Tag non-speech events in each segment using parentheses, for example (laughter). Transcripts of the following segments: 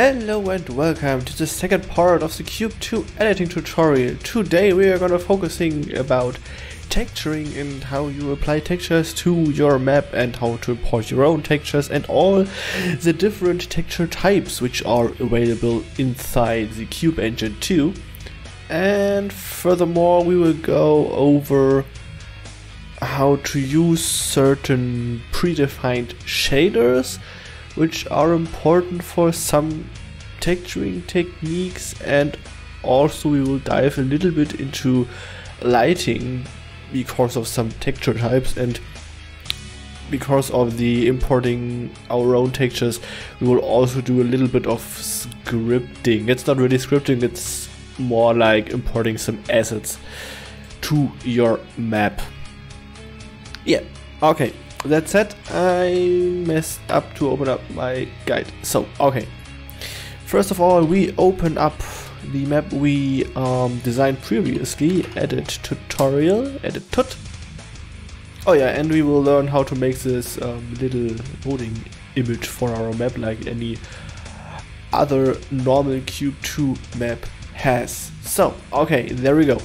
Hello and welcome to the second part of the Cube 2 editing tutorial. Today we are gonna focusing about texturing and how you apply textures to your map and how to import your own textures and all the different texture types which are available inside the Cube Engine 2. And furthermore we will go over how to use certain predefined shaders which are important for some texturing techniques and also we will dive a little bit into lighting because of some texture types and because of the importing our own textures we will also do a little bit of scripting. It's not really scripting it's more like importing some assets to your map. Yeah okay that said, I messed up to open up my guide. So, okay. First of all, we open up the map we um, designed previously, edit tutorial, edit tut. Oh yeah, and we will learn how to make this um, little loading image for our map like any other normal Cube 2 map has. So, okay, there we go.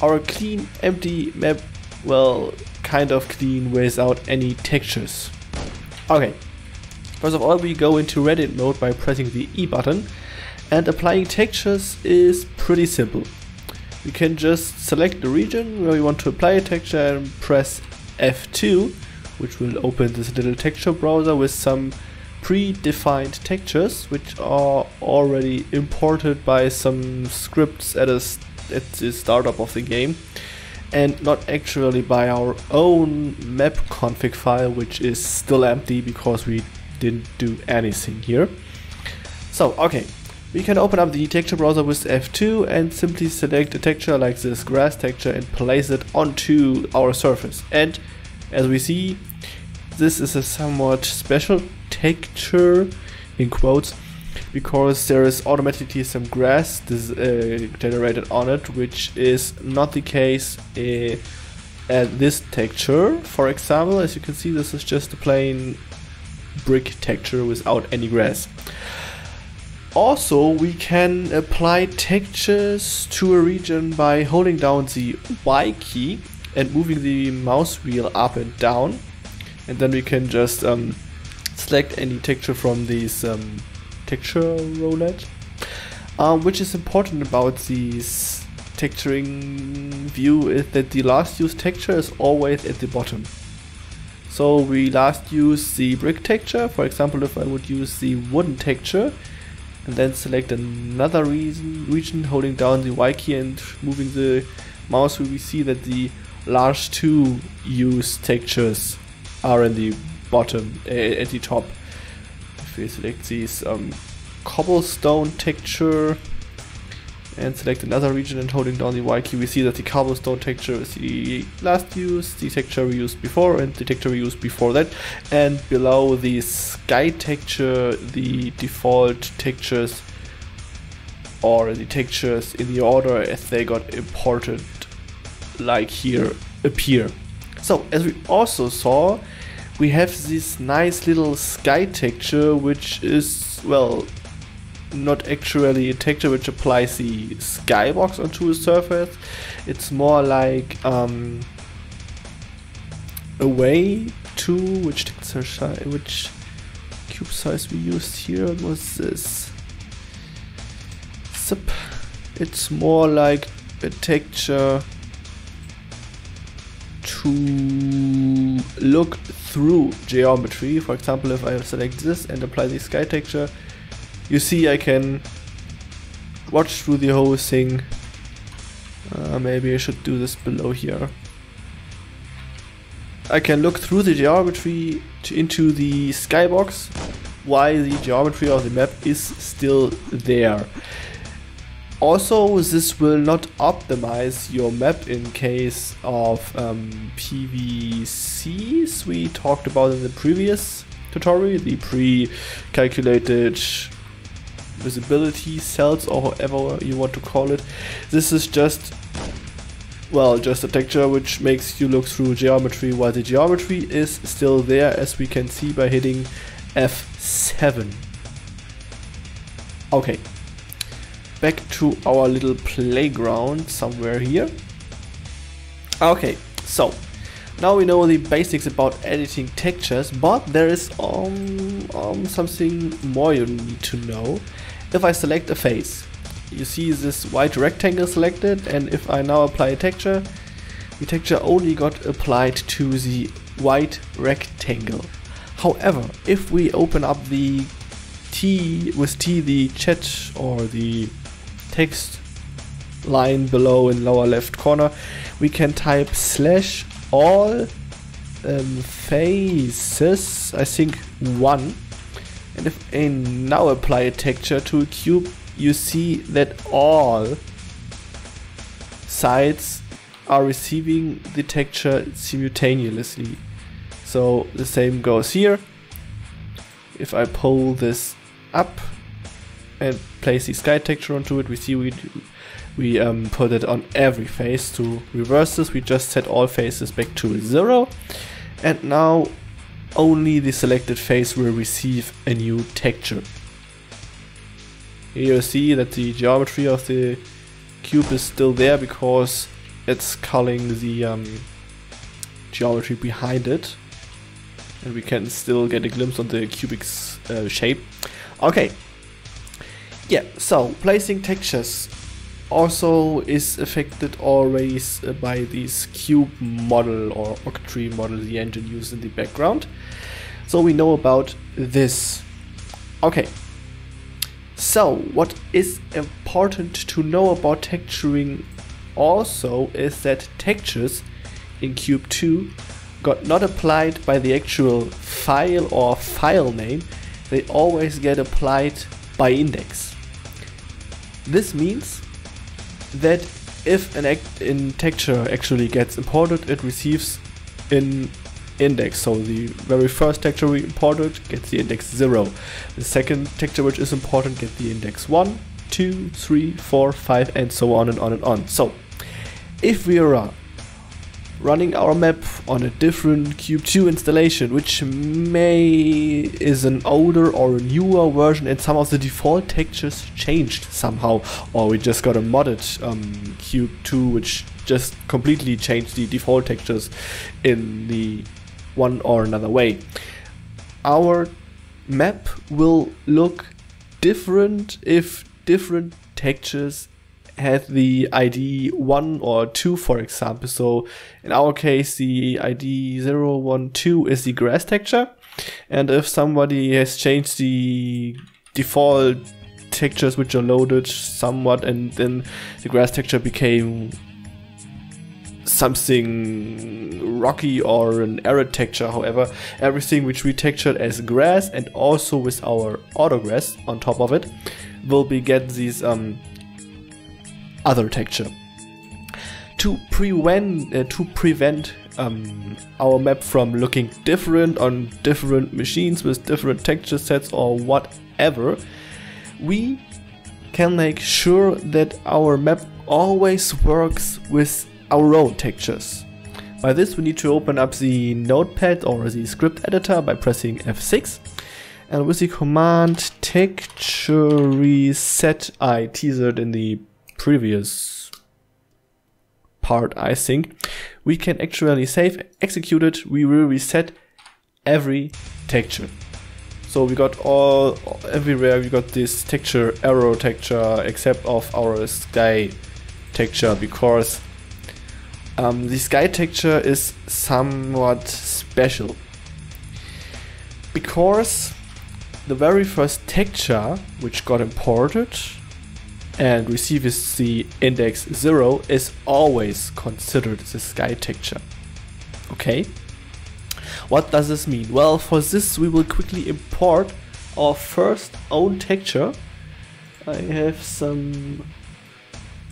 Our clean, empty map, well, kind of clean without any textures. Okay, first of all we go into edit mode by pressing the E button and applying textures is pretty simple. We can just select the region where we want to apply a texture and press F2 which will open this little texture browser with some predefined textures which are already imported by some scripts at, a, at the startup of the game and not actually by our own map config file which is still empty because we didn't do anything here. So okay, we can open up the texture browser with F2 and simply select a texture like this grass texture and place it onto our surface. And as we see, this is a somewhat special texture in quotes because there is automatically some grass uh, generated on it, which is not the case uh, at this texture. For example, as you can see, this is just a plain brick texture without any grass. Also, we can apply textures to a region by holding down the Y key and moving the mouse wheel up and down. And then we can just um, select any texture from these um, texture roulette. Um, which is important about this texturing view is that the last used texture is always at the bottom. So we last use the brick texture, for example if I would use the wooden texture and then select another reason, region holding down the Y key and moving the mouse we see that the last two used textures are in the bottom, at the top we select this um, cobblestone texture and select another region and holding down the Y key we see that the cobblestone texture is the last used, the texture we used before and the texture we used before that and below the sky texture the default textures or the textures in the order as they got imported like here appear. So as we also saw we have this nice little sky texture which is well not actually a texture which applies the skybox onto a surface. It's more like um, a way to which texture which cube size we used here was this? It's more like a texture to look through geometry. For example, if I select this and apply the sky texture, you see I can watch through the whole thing. Uh, maybe I should do this below here. I can look through the geometry to, into the skybox while the geometry of the map is still there. Also, this will not optimize your map in case of um, PVCs we talked about in the previous tutorial, the pre-calculated visibility cells or however you want to call it. This is just well, just a texture which makes you look through geometry while the geometry is still there as we can see by hitting F7. Okay, back to our little playground somewhere here. Okay, so now we know the basics about editing textures, but there is um, um, something more you need to know. If I select a face, you see this white rectangle selected, and if I now apply a texture, the texture only got applied to the white rectangle. However, if we open up the T with T the chat or the text line below in lower left corner, we can type slash all um, faces, I think one. And if I now apply a texture to a cube, you see that all sides are receiving the texture simultaneously. So the same goes here. If I pull this up and place the sky texture onto it, we see we we um, put it on every face. To reverse this, we just set all faces back to zero. And now only the selected face will receive a new texture. Here you see that the geometry of the cube is still there because it's calling the um, geometry behind it. And we can still get a glimpse of the cubic uh, shape. Okay. Yeah, so placing textures also is affected always uh, by this cube model or octree model the engine used in the background. So we know about this. Okay. So what is important to know about texturing also is that textures in Cube 2 got not applied by the actual file or file name, they always get applied by index. This means that if an act in texture actually gets imported, it receives an index. So the very first texture we imported gets the index 0. The second texture which is important gets the index 1, 2, 3, 4, 5 and so on and on and on. So if we are running our map on a different Cube 2 installation, which may is an older or a newer version and some of the default textures changed somehow, or we just got a modded um, Cube 2 which just completely changed the default textures in the one or another way. Our map will look different if different textures had the ID 1 or 2, for example. So in our case, the ID 0, 1, 2 is the grass texture. And if somebody has changed the default textures which are loaded somewhat and then the grass texture became something rocky or an arid texture however everything which we textured as grass and also with our autograss on top of it will be get these um, other texture. To prevent uh, to prevent um, our map from looking different on different machines with different texture sets or whatever, we can make sure that our map always works with our own textures. By this we need to open up the notepad or the script editor by pressing F6 and with the command texture reset I teasered in the previous part, I think, we can actually save, execute it, we will reset every texture. So we got all, everywhere we got this texture, arrow texture, except of our sky texture, because um, the sky texture is somewhat special. Because the very first texture which got imported and receives the index 0 is always considered the sky texture. Okay? What does this mean? Well, for this we will quickly import our first own texture. I have some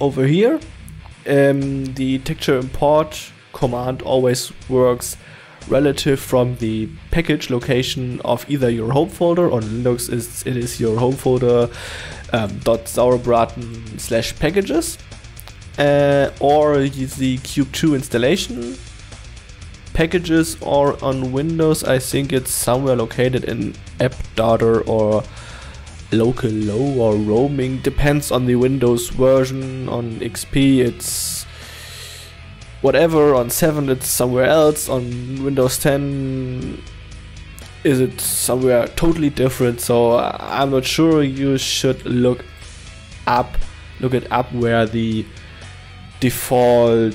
over here. Um, the texture import command always works relative from the package location of either your home folder on Linux it is your home folder um, .sauerbraten slash packages uh, or the Cube2 installation. Packages or on Windows. I think it's somewhere located in app data or local low or roaming. Depends on the Windows version. On XP it's whatever, on 7 it's somewhere else, on Windows 10 is it somewhere totally different. So uh, I'm not sure you should look up look it up where the default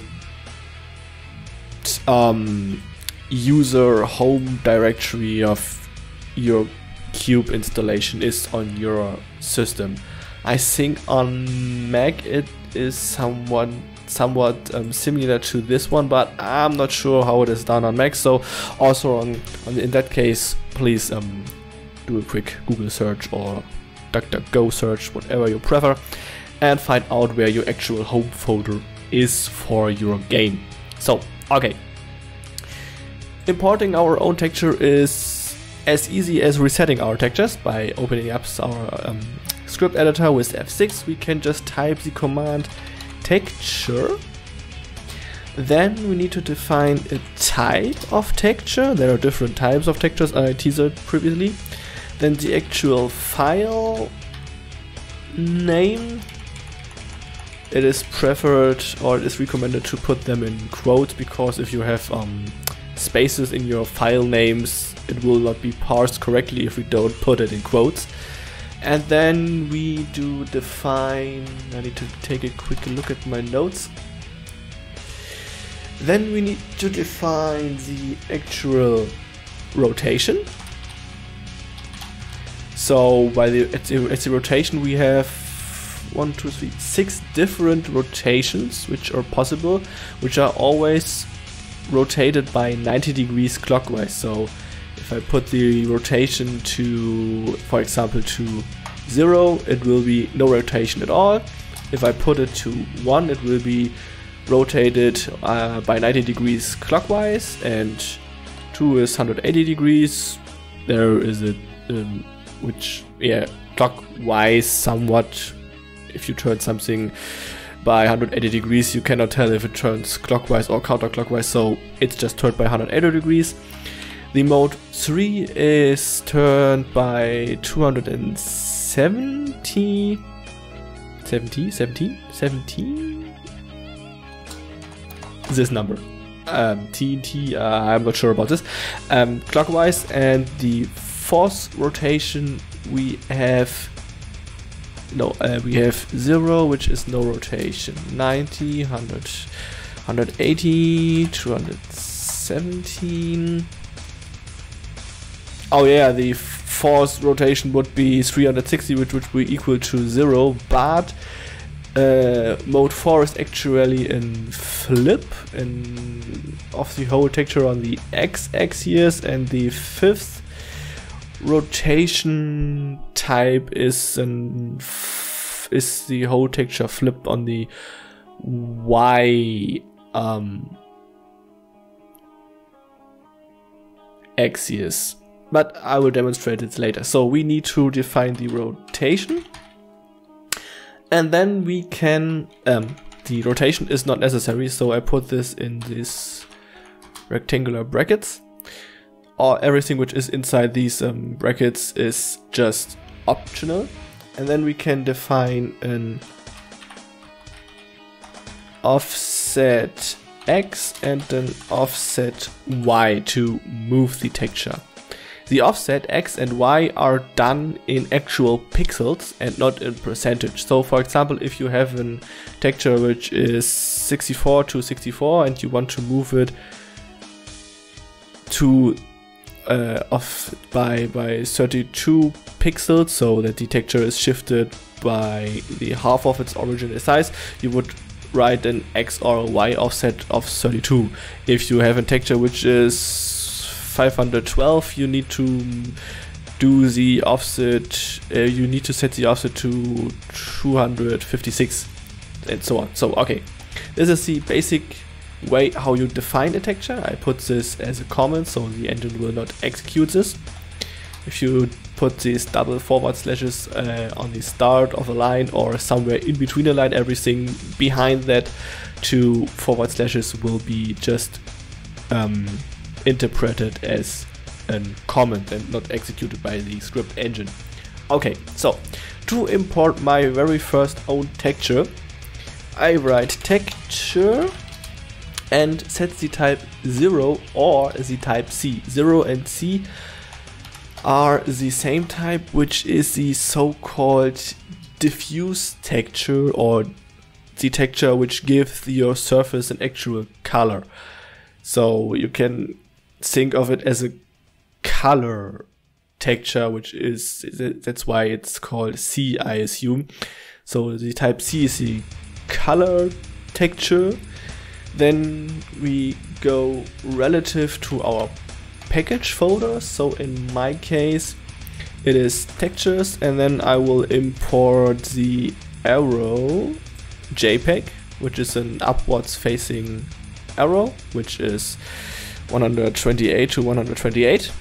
um, user home directory of your cube installation is on your system. I think on Mac it is somewhat somewhat um, similar to this one, but I'm not sure how it is done on Mac. So also on, on in that case, please um, do a quick Google search or DuckDuckGo search, whatever you prefer, and find out where your actual home folder is for your game. So okay, importing our own texture is as easy as resetting our textures by opening up our um, script editor with F6. We can just type the command texture. Then we need to define a type of texture. There are different types of textures I teased previously. Then the actual file name. It is preferred or it is recommended to put them in quotes because if you have um, spaces in your file names, it will not be parsed correctly if we don't put it in quotes. And then we do define, I need to take a quick look at my notes. Then we need to define the actual rotation. So by the at, the at the rotation we have one, two, three, six different rotations which are possible, which are always rotated by 90 degrees clockwise. So if I put the rotation to, for example, to 0, it will be no rotation at all. If I put it to 1, it will be rotated uh, by 90 degrees clockwise, and 2 is 180 degrees. There is a, um, which, yeah, clockwise somewhat. If you turn something by 180 degrees, you cannot tell if it turns clockwise or counterclockwise, so it's just turned by 180 degrees. The mode 3 is turned by 270 70 70 17 this number. Um, TNT uh, I'm not sure about this. Um, clockwise and the fourth rotation we have no uh, we have 0 which is no rotation. 90 100 180 217 oh yeah the fourth rotation would be 360 which would be equal to 0 but uh, mode 4 is actually in flip in of the whole texture on the x-axis and the fifth rotation type is an is the whole texture flipped on the y um, axis but I will demonstrate it later. So we need to define the rotation and then we can, um, the rotation is not necessary, so I put this in these rectangular brackets or everything which is inside these um, brackets is just optional. And then we can define an offset x and an offset y to move the texture. The offset x and y are done in actual pixels and not in percentage. So for example, if you have a texture which is 64 to 64 and you want to move it to uh, off by by 32 pixels so that the texture is shifted by the half of its original size you would write an x or y offset of 32 if you have a texture which is 512 you need to do the offset uh, you need to set the offset to 256 and so on so okay this is the basic way how you define a texture. I put this as a comment so the engine will not execute this. If you put these double forward slashes uh, on the start of a line or somewhere in between a line, everything behind that two forward slashes will be just um, interpreted as um, a comment and not executed by the script engine. Okay, so to import my very first own texture, I write texture and set the type 0 or the type C. 0 and C are the same type, which is the so-called diffuse texture or the texture which gives your surface an actual color. So you can think of it as a color texture, which is that's why it's called C, I assume. So the type C is the color texture. Then we go relative to our package folder. So in my case, it is textures, and then I will import the arrow JPEG, which is an upwards facing arrow, which is 128 to 128.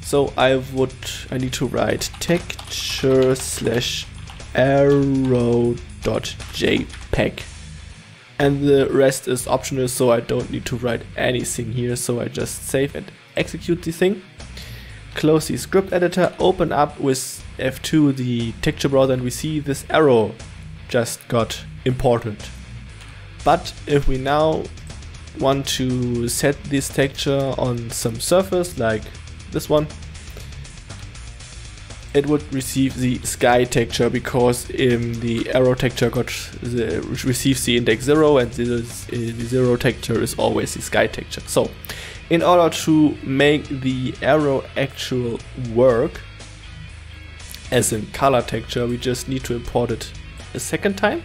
So I would, I need to write texture slash arrow dot jpeg. And the rest is optional so I don't need to write anything here so I just save and execute the thing. Close the script editor open up with F2 the texture browser and we see this arrow just got imported. But if we now want to set this texture on some surface like this one, it would receive the sky texture because um, the arrow texture got the, receives the index 0 and the, the 0 texture is always the sky texture. So in order to make the arrow actual work as a color texture we just need to import it a second time.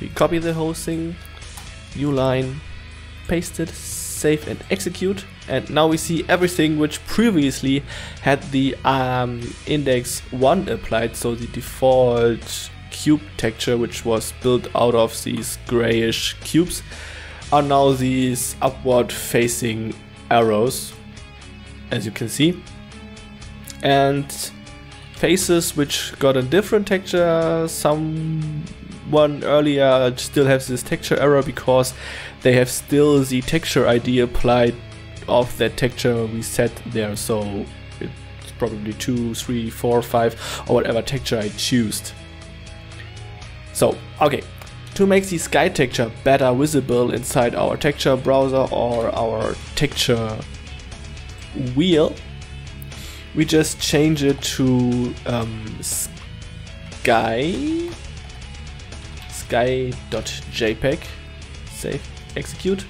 We copy the whole thing, new line, paste it, save and execute. And now we see everything which previously had the um, index 1 applied. So the default cube texture which was built out of these grayish cubes are now these upward facing arrows as you can see. And faces which got a different texture some one earlier still has this texture error because they have still the texture ID applied of that texture we set there. So it's probably 2, 3, 4, 5 or whatever texture I choose. So, okay. To make the sky texture better visible inside our texture browser or our texture wheel, we just change it to um, sky sky.jpg save execute.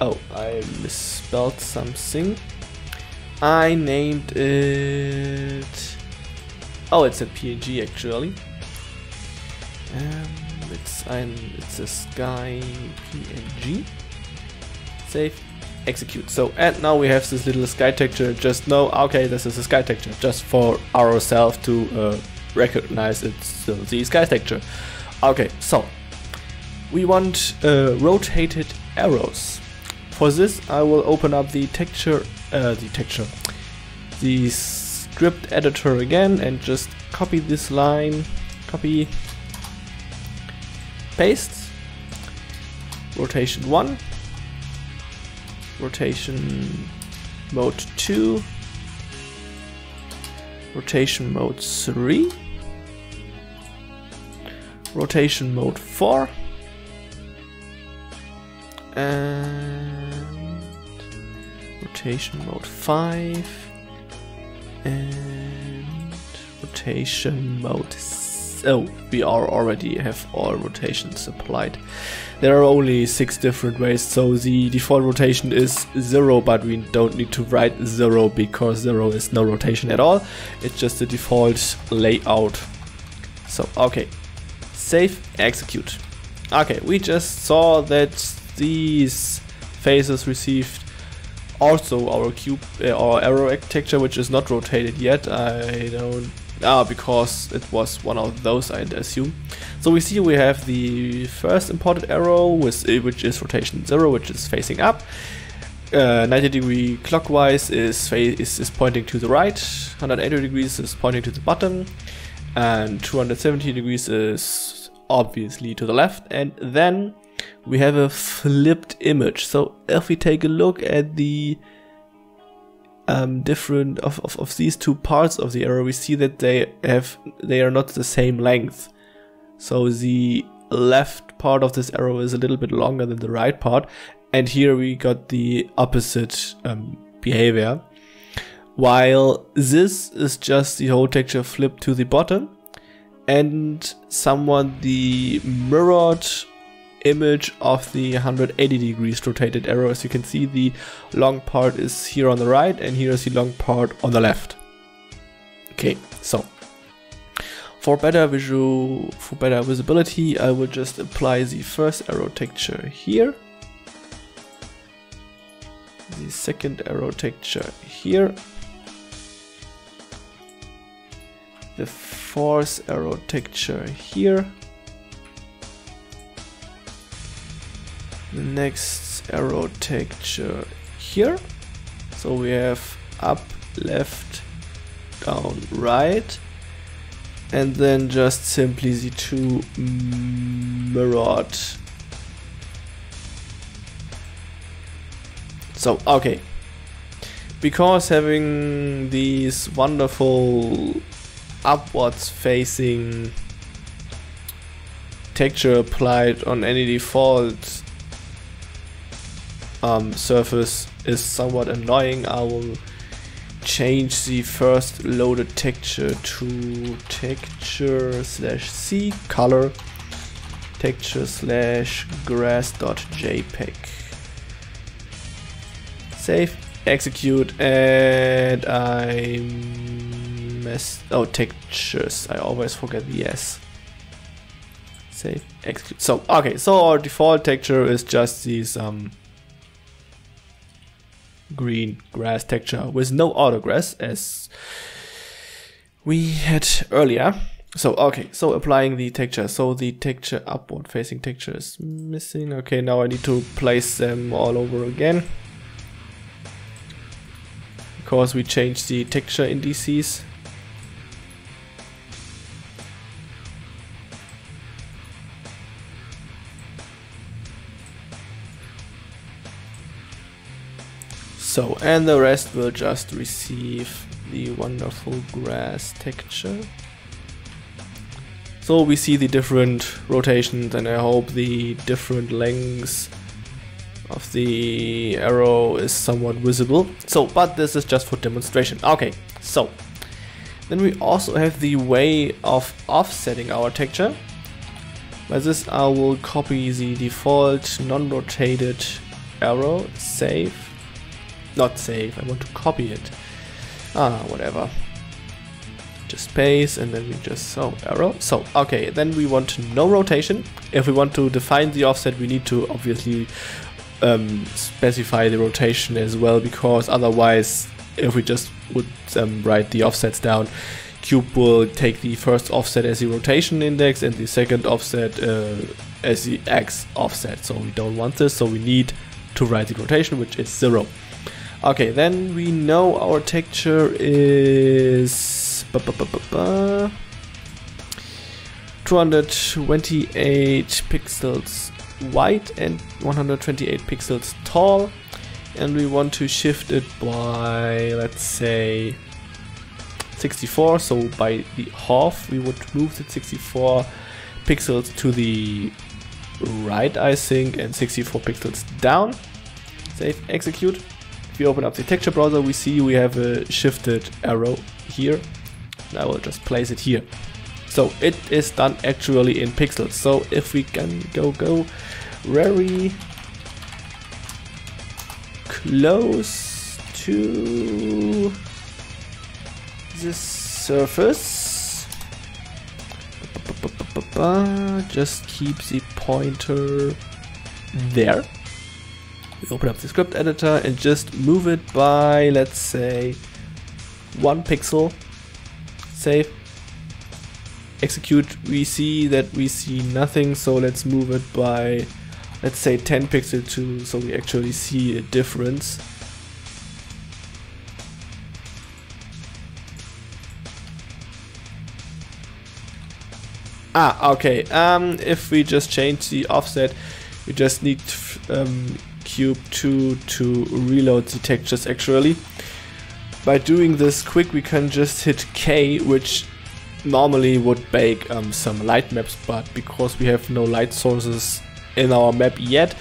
Oh I misspelled something. I named it oh it's a PNG actually. Um, it's ein it's a sky PNG save execute. So and now we have this little sky texture. Just know okay this is a sky texture. Just for ourselves to uh, recognize it's still the sky texture Okay, so we want uh, rotated arrows. For this, I will open up the texture, uh, the texture, the script editor again, and just copy this line, copy, paste, rotation one, rotation mode two, rotation mode three rotation mode 4 and rotation mode 5 and rotation mode oh we are already have all rotations applied there are only six different ways so the default rotation is zero but we don't need to write zero because zero is no rotation at all. It's just the default layout. So okay Save, execute. Okay, we just saw that these faces received also our cube, uh, our arrow texture, which is not rotated yet. I don't, ah, because it was one of those, I assume. So we see we have the first imported arrow, with, uh, which is rotation zero, which is facing up. Uh, 90 degree clockwise is, is, is pointing to the right, 180 degrees is pointing to the bottom, and 270 degrees is obviously to the left and then we have a flipped image so if we take a look at the um, different of, of, of these two parts of the arrow, we see that they have they are not the same length. So the left part of this arrow is a little bit longer than the right part, and here we got the opposite um, behavior. While this is just the whole texture flipped to the bottom, and somewhat the mirrored image of the 180 degrees rotated arrow. As you can see, the long part is here on the right and here is the long part on the left. Okay, so for better visual, for better visibility, I will just apply the first arrow texture here. The second arrow texture here. The fourth arrow texture here. the next arrow texture here. So we have up, left, down, right. And then just simply the two mirrored. So, okay. Because having these wonderful upwards facing texture applied on any default um, surface is somewhat annoying, I will change the first loaded texture to texture slash C color texture slash grass dot jpeg. Save, execute, and I messed. Oh, textures. I always forget the S. Save, execute. So, okay, so our default texture is just these um, green grass texture with no autograss as we had earlier. So, okay, so applying the texture. So the texture upward facing texture is missing. Okay, now I need to place them all over again. Because we changed the texture indices. So, and the rest will just receive the wonderful grass texture. So we see the different rotations and I hope the different lengths of the arrow is somewhat visible. So, but this is just for demonstration. Okay, so then we also have the way of offsetting our texture. By this I will copy the default non-rotated arrow, save, not save, I want to copy it. Ah, whatever. Just space and then we just, so arrow. So, okay, then we want no rotation. If we want to define the offset, we need to obviously um, specify the rotation as well, because otherwise, if we just would um, write the offsets down, Cube will take the first offset as the rotation index and the second offset uh, as the X offset. So we don't want this, so we need to write the rotation, which is zero. Okay, then we know our texture is 228 pixels wide and 128 pixels tall. And we want to shift it by let's say 64 so by the half we would move the 64 pixels to the right I think and 64 pixels down. Save execute we open up the texture browser, we see we have a shifted arrow here. And I will just place it here. So it is done actually in pixels. So if we can go go very close to the surface, just keep the pointer there open up the script editor and just move it by, let's say, one pixel. Save. Execute. We see that we see nothing, so let's move it by, let's say, 10 pixel too, so we actually see a difference. Ah, okay. Um, if we just change the offset, we just need um, Cube 2 to reload the textures actually. by doing this quick we can just hit K which normally would bake um, some light maps but because we have no light sources in our map yet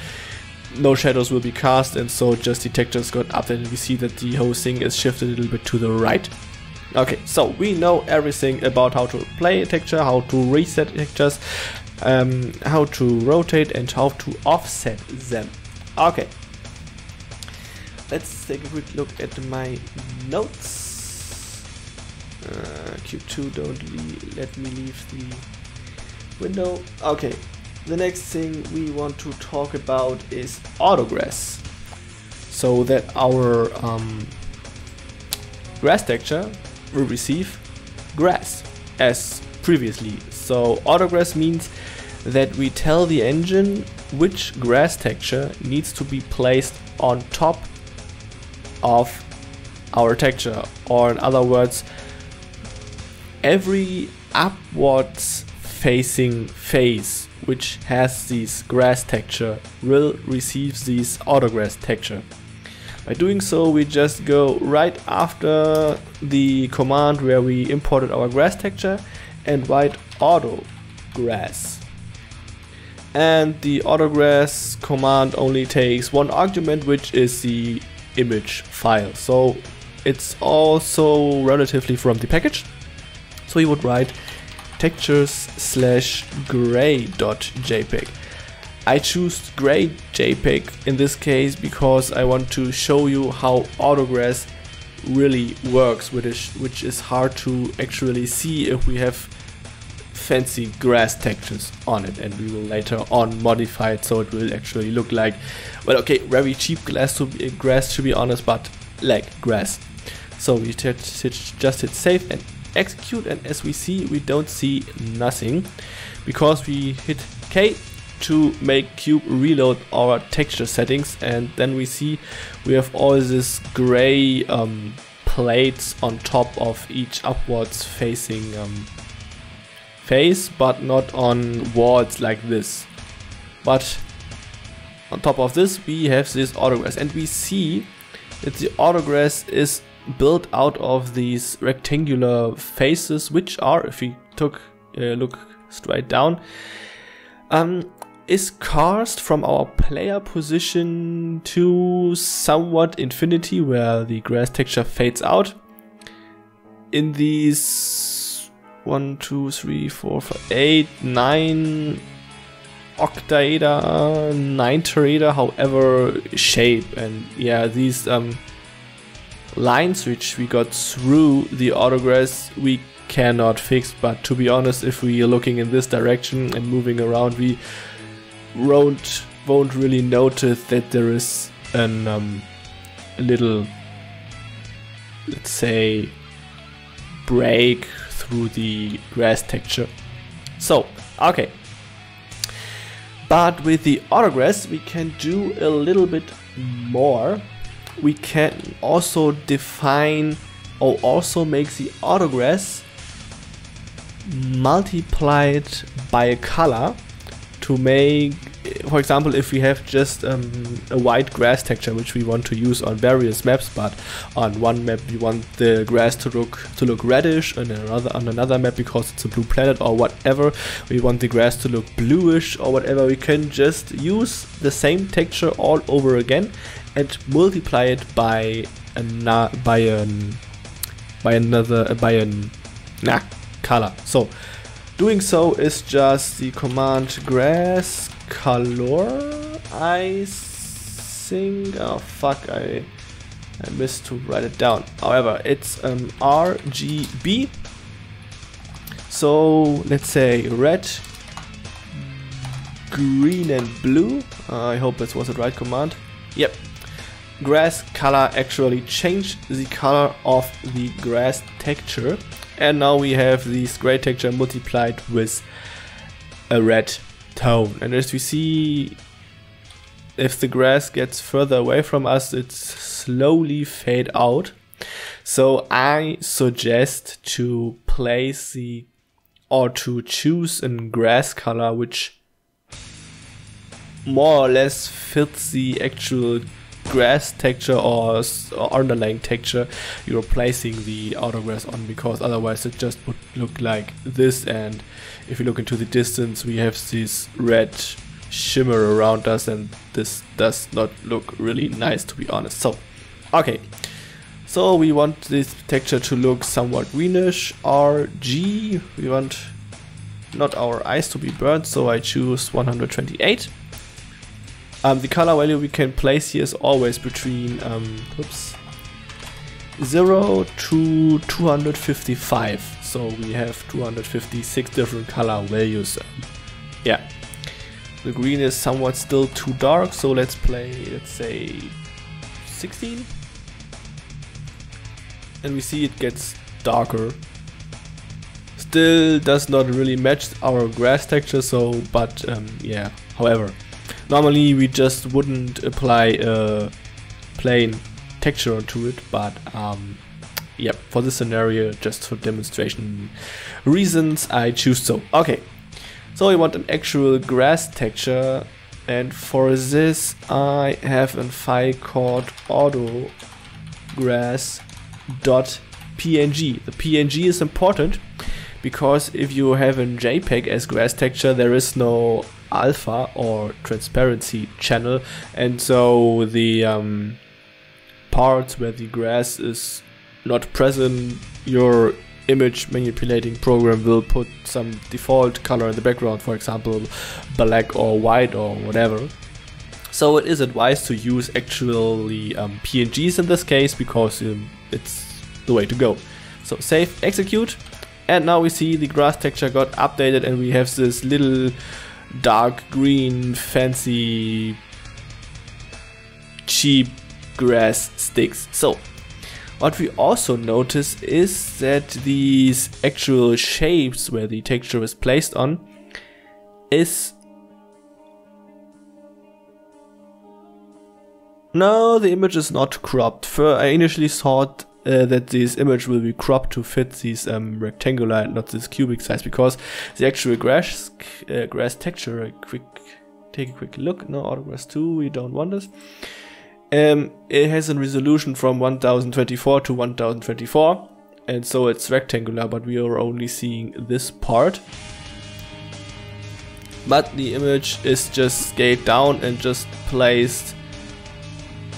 no shadows will be cast and so just the textures got updated we see that the whole thing is shifted a little bit to the right okay so we know everything about how to play a texture how to reset textures um, how to rotate and how to offset them okay let's take a quick look at my notes uh, Cube2 don't let me leave the window okay the next thing we want to talk about is autograss. So that our um, grass texture will receive grass as previously. So autograss means that we tell the engine which grass texture needs to be placed on top of our texture or in other words every upwards facing face which has this grass texture will receive this autograss texture. By doing so we just go right after the command where we imported our grass texture and write auto grass. And the autograss command only takes one argument which is the image file. So it's also relatively from the package. So you would write textures slash gray dot jpeg. I choose gray JPEG in this case because I want to show you how autograss really works, which is, which is hard to actually see if we have fancy grass textures on it and we will later on modify it so it will actually look like well okay very cheap grass to be, grass to be honest but like grass. So we just hit save and execute and as we see we don't see nothing because we hit K to make cube reload our texture settings and then we see we have all this gray um, plates on top of each upwards facing um, face but not on walls like this but on top of this we have this autograss and we see that the autograss is built out of these rectangular faces, which are, if we took a look straight down, um, is cast from our player position to somewhat infinity, where the grass texture fades out. In these one, two, three, four, five, eight, nine octaeder, nine teraeder, however shape, and yeah, these um, lines which we got through the autograss we cannot fix. But to be honest if we are looking in this direction and moving around we won't won't really notice that there is an um, a little let's say break through the grass texture. So okay. But with the autograss we can do a little bit more. We can also define or also make the autograss multiplied by a color to make for example if we have just um, a white grass texture which we want to use on various maps but on one map we want the grass to look to look reddish and another on another map because it's a blue planet or whatever we want the grass to look bluish or whatever we can just use the same texture all over again and multiply it by a by an by another by an nah, color. So doing so is just the command grass color. I think. Oh fuck! I I missed to write it down. However, it's um, RGB. So let's say red, green, and blue. Uh, I hope this was the right command. Yep, grass color actually changed the color of the grass texture and now we have this gray texture multiplied with a red and as we see if the grass gets further away from us it slowly fade out. So I suggest to place the or to choose a grass color which more or less fits the actual grass texture or, or underlying texture you're placing the autograss on because otherwise it just would look like this and if you look into the distance we have this red shimmer around us and this does not look really nice to be honest. So okay. So we want this texture to look somewhat greenish RG we want not our eyes to be burnt so I choose 128 um, the color value we can place here is always between um, oops, 0 to 255. So we have 256 different color values. yeah. The green is somewhat still too dark, so let's play, let's say, 16. And we see it gets darker. Still does not really match our grass texture, so, but um, yeah, however. Normally we just wouldn't apply a plain texture onto it, but um, yeah, for this scenario, just for demonstration reasons, I choose so. Okay, so I want an actual grass texture, and for this I have a file called auto grass dot png. The PNG is important because if you have a JPEG as grass texture, there is no alpha or transparency channel and so the um, parts where the grass is not present. Your image manipulating program will put some default color in the background for example black or white or whatever. So it is advised to use actually um, PNGs in this case because um, it's the way to go. So save execute. And now we see the grass texture got updated and we have this little dark green, fancy, cheap grass sticks. So, what we also notice is that these actual shapes where the texture is placed on is No, the image is not cropped. For I initially thought uh, that this image will be cropped to fit this um, rectangular and not this cubic size because the actual grass uh, grass texture a quick take a quick look no autograss 2 we don't want this um, it has a resolution from 1024 to 1024 and so it's rectangular but we are only seeing this part. But the image is just scaled down and just placed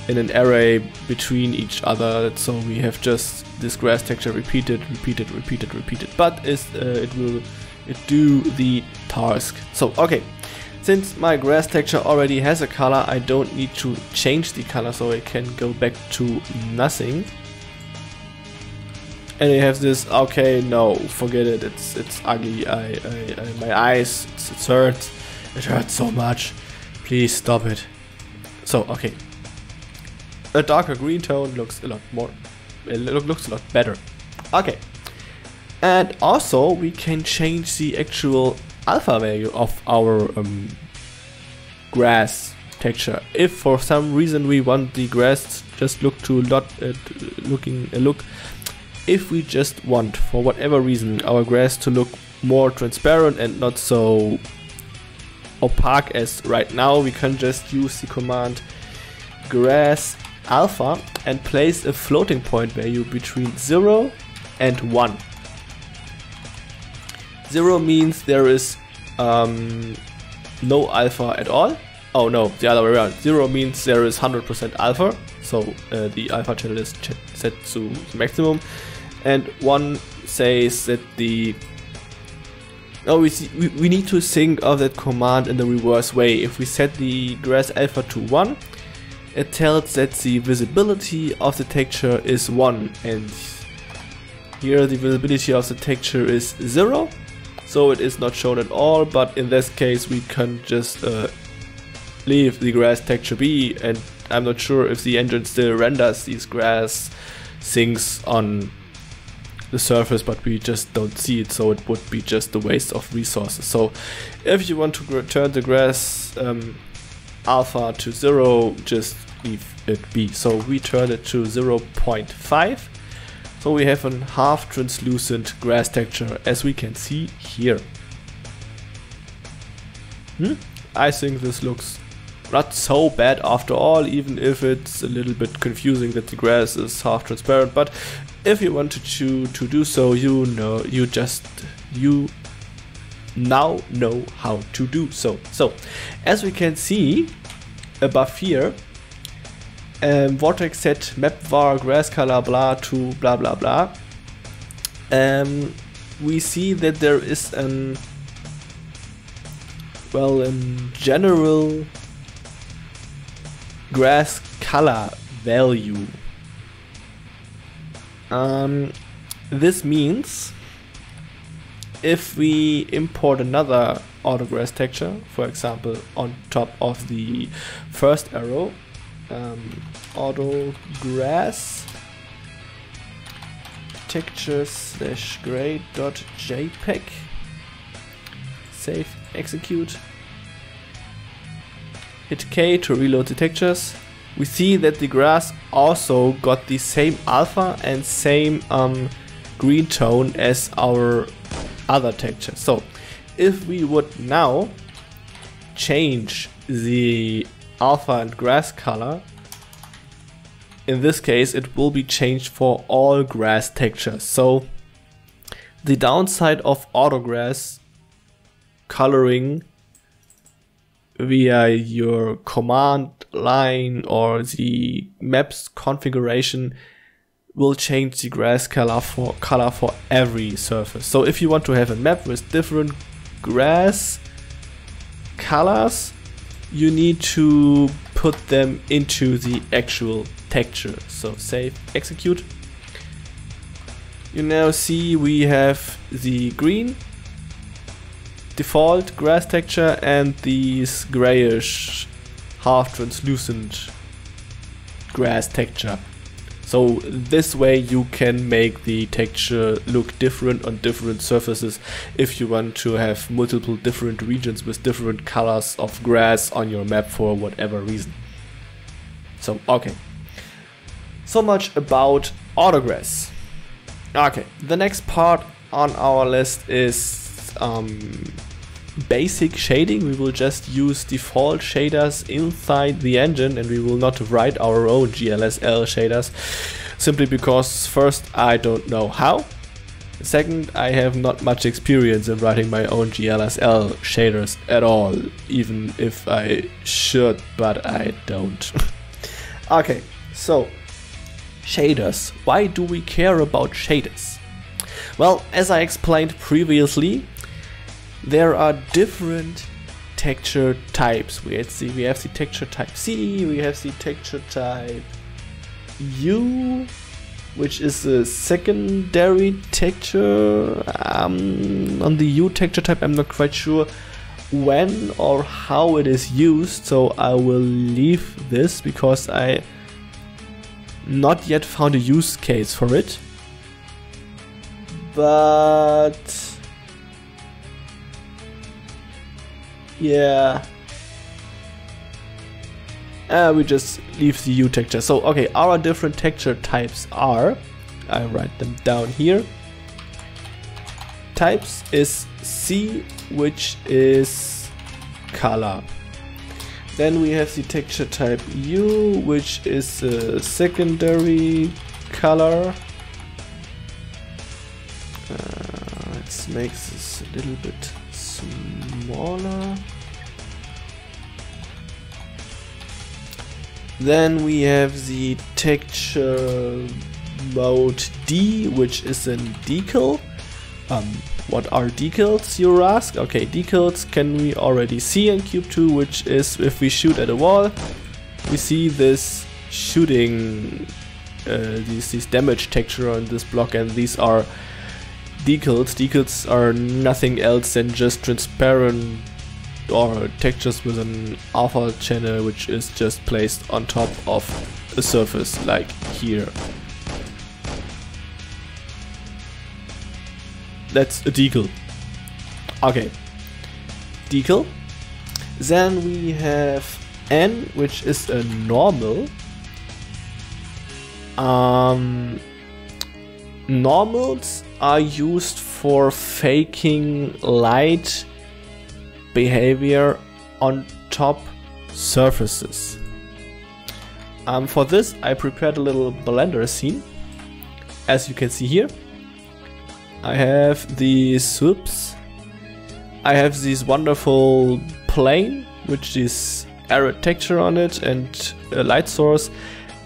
in an array between each other so we have just this grass texture repeated repeated repeated repeated. But uh, it will it do the task. So okay since my grass texture already has a color I don't need to change the color so I can go back to nothing. And it has this okay no forget it. It's it's ugly. I, I, I my eyes it hurts it hurts so much. Please stop it. So okay. A darker green tone looks a lot more, it looks a lot better. Okay. And also we can change the actual alpha value of our um, grass texture. If for some reason we want the grass just look to lot uh, looking a look, if we just want for whatever reason our grass to look more transparent and not so opaque as right now, we can just use the command grass alpha and place a floating point value between 0 and 1. 0 means there is um, no alpha at all. Oh no, the other way around. 0 means there is 100% alpha, so uh, the alpha channel is ch set to the maximum. And 1 says that the Oh, we, see, we, we need to think of that command in the reverse way. If we set the grass alpha to 1, it tells that the visibility of the texture is 1 and here the visibility of the texture is 0 so it is not shown at all but in this case we can just uh, leave the grass texture be and I'm not sure if the engine still renders these grass things on the surface but we just don't see it so it would be just a waste of resources so if you want to turn the grass um, alpha to 0, just leave it be. So we turn it to 0.5. So we have a half translucent grass texture as we can see here. Hmm? I think this looks not so bad after all, even if it's a little bit confusing that the grass is half transparent. But if you wanted to to do so, you know, you just you now know how to do so. So, as we can see above here, um, Vortex set map var grass color blah to blah blah blah. Um, we see that there is an well in general grass color value. Um, this means if we import another autograss texture, for example, on top of the first arrow, um, autograss texture slash grade dot jpeg, save, execute, hit K to reload the textures. We see that the grass also got the same alpha and same um, green tone as our other texture. So if we would now change the alpha and grass color, in this case it will be changed for all grass textures. So the downside of autograss coloring via your command line or the maps configuration will change the grass color for color for every surface. So if you want to have a map with different grass colors, you need to put them into the actual texture. So save, execute. You now see we have the green default grass texture and these grayish half translucent grass texture. So this way you can make the texture look different on different surfaces if you want to have multiple different regions with different colors of grass on your map for whatever reason. So, okay. So much about autograss. Okay, the next part on our list is um, basic shading. We will just use default shaders inside the engine and we will not write our own GLSL shaders simply because first I don't know how. Second, I have not much experience in writing my own GLSL shaders at all, even if I should, but I don't. (laughs) okay, so shaders. Why do we care about shaders? Well, as I explained previously, there are different texture types. We have, the, we have the texture type C, we have the texture type U, which is a secondary texture. Um, on the U texture type, I'm not quite sure when or how it is used, so I will leave this because I not yet found a use case for it. But Yeah. Uh, we just leave the U texture. So, okay, our different texture types are, I write them down here. Types is C, which is color. Then we have the texture type U, which is a secondary color. Uh, let's make this a little bit smaller. Then we have the texture mode D, which is in decal. Um, what are decals, you ask? Okay, decals can we already see in Cube 2, which is if we shoot at a wall, we see this shooting, uh, this, this damage texture on this block, and these are decals. Decals are nothing else than just transparent or textures with an alpha channel which is just placed on top of a surface like here. That's a decal. Okay. Decal. Then we have N which is a normal. Um, normals are used for faking light behavior on top surfaces. Um, for this I prepared a little blender scene as you can see here. I have these whoops. I have this wonderful plane which is arid texture on it and a light source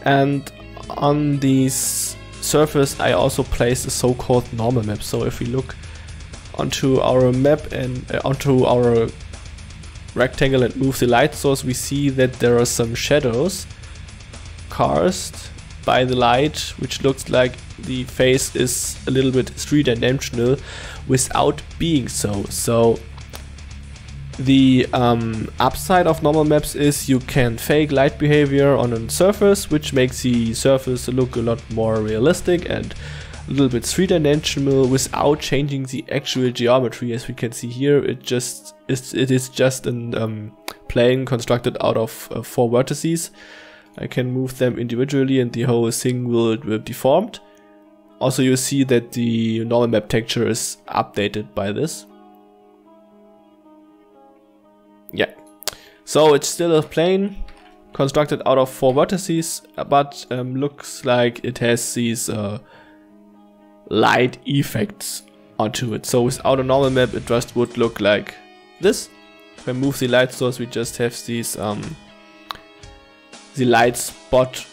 and on this surface I also placed a so-called normal map so if we look onto our map and uh, onto our rectangle and move the light source we see that there are some shadows cast by the light which looks like the face is a little bit three-dimensional without being so so the um, upside of normal maps is you can fake light behavior on a surface, which makes the surface look a lot more realistic and a little bit three-dimensional without changing the actual geometry. As we can see here, it just is it is just a um, plane constructed out of uh, four vertices. I can move them individually, and the whole thing will, will be deformed. Also, you see that the normal map texture is updated by this. Yeah. So it's still a plane constructed out of four vertices, but um, looks like it has these uh, light effects onto it. So without a normal map, it just would look like this. If I move the light source, we just have these um, the light spot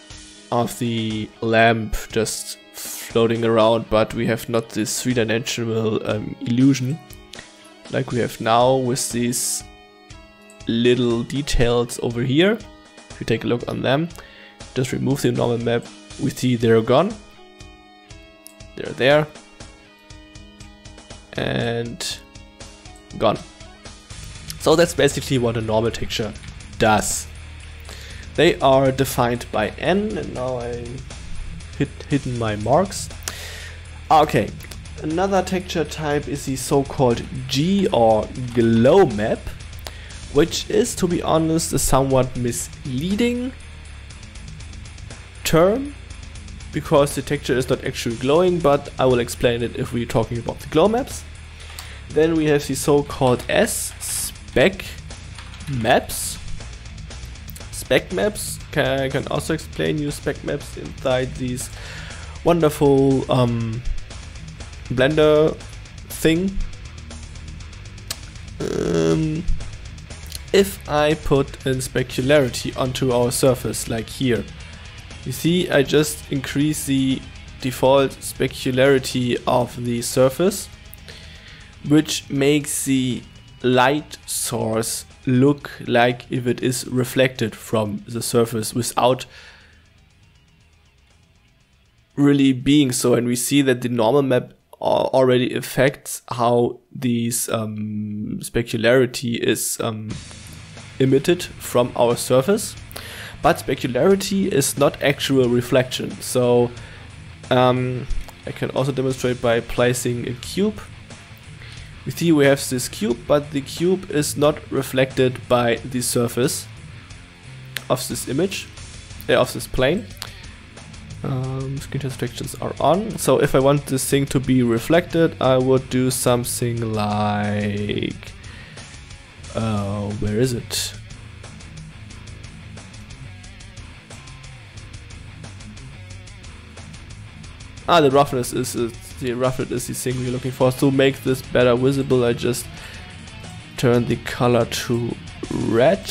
of the lamp just floating around, but we have not this three-dimensional um, illusion like we have now with these little details over here. If you take a look on them, just remove the normal map, we see they're gone. They're there. And gone. So that's basically what a normal texture does. They are defined by n, and now I hit hidden my marks. Ah, okay, another texture type is the so-called G or glow map which is, to be honest, a somewhat misleading term because the texture is not actually glowing, but I will explain it if we're talking about the glow maps. Then we have the so-called S spec maps. Spec maps can, can also explain you spec maps inside these wonderful um, Blender thing. Um, if I put in specularity onto our surface like here. You see I just increase the default specularity of the surface which makes the light source look like if it is reflected from the surface without really being so and we see that the normal map already affects how these um, specularity is um, emitted from our surface. But specularity is not actual reflection. So um, I can also demonstrate by placing a cube. You see we have this cube, but the cube is not reflected by the surface of this image, uh, of this plane. Um, screen restrictions are on. So if I want this thing to be reflected, I would do something like uh, where is it? Ah, the roughness is uh, the is the thing we're looking for. To make this better visible, I just turn the color to red,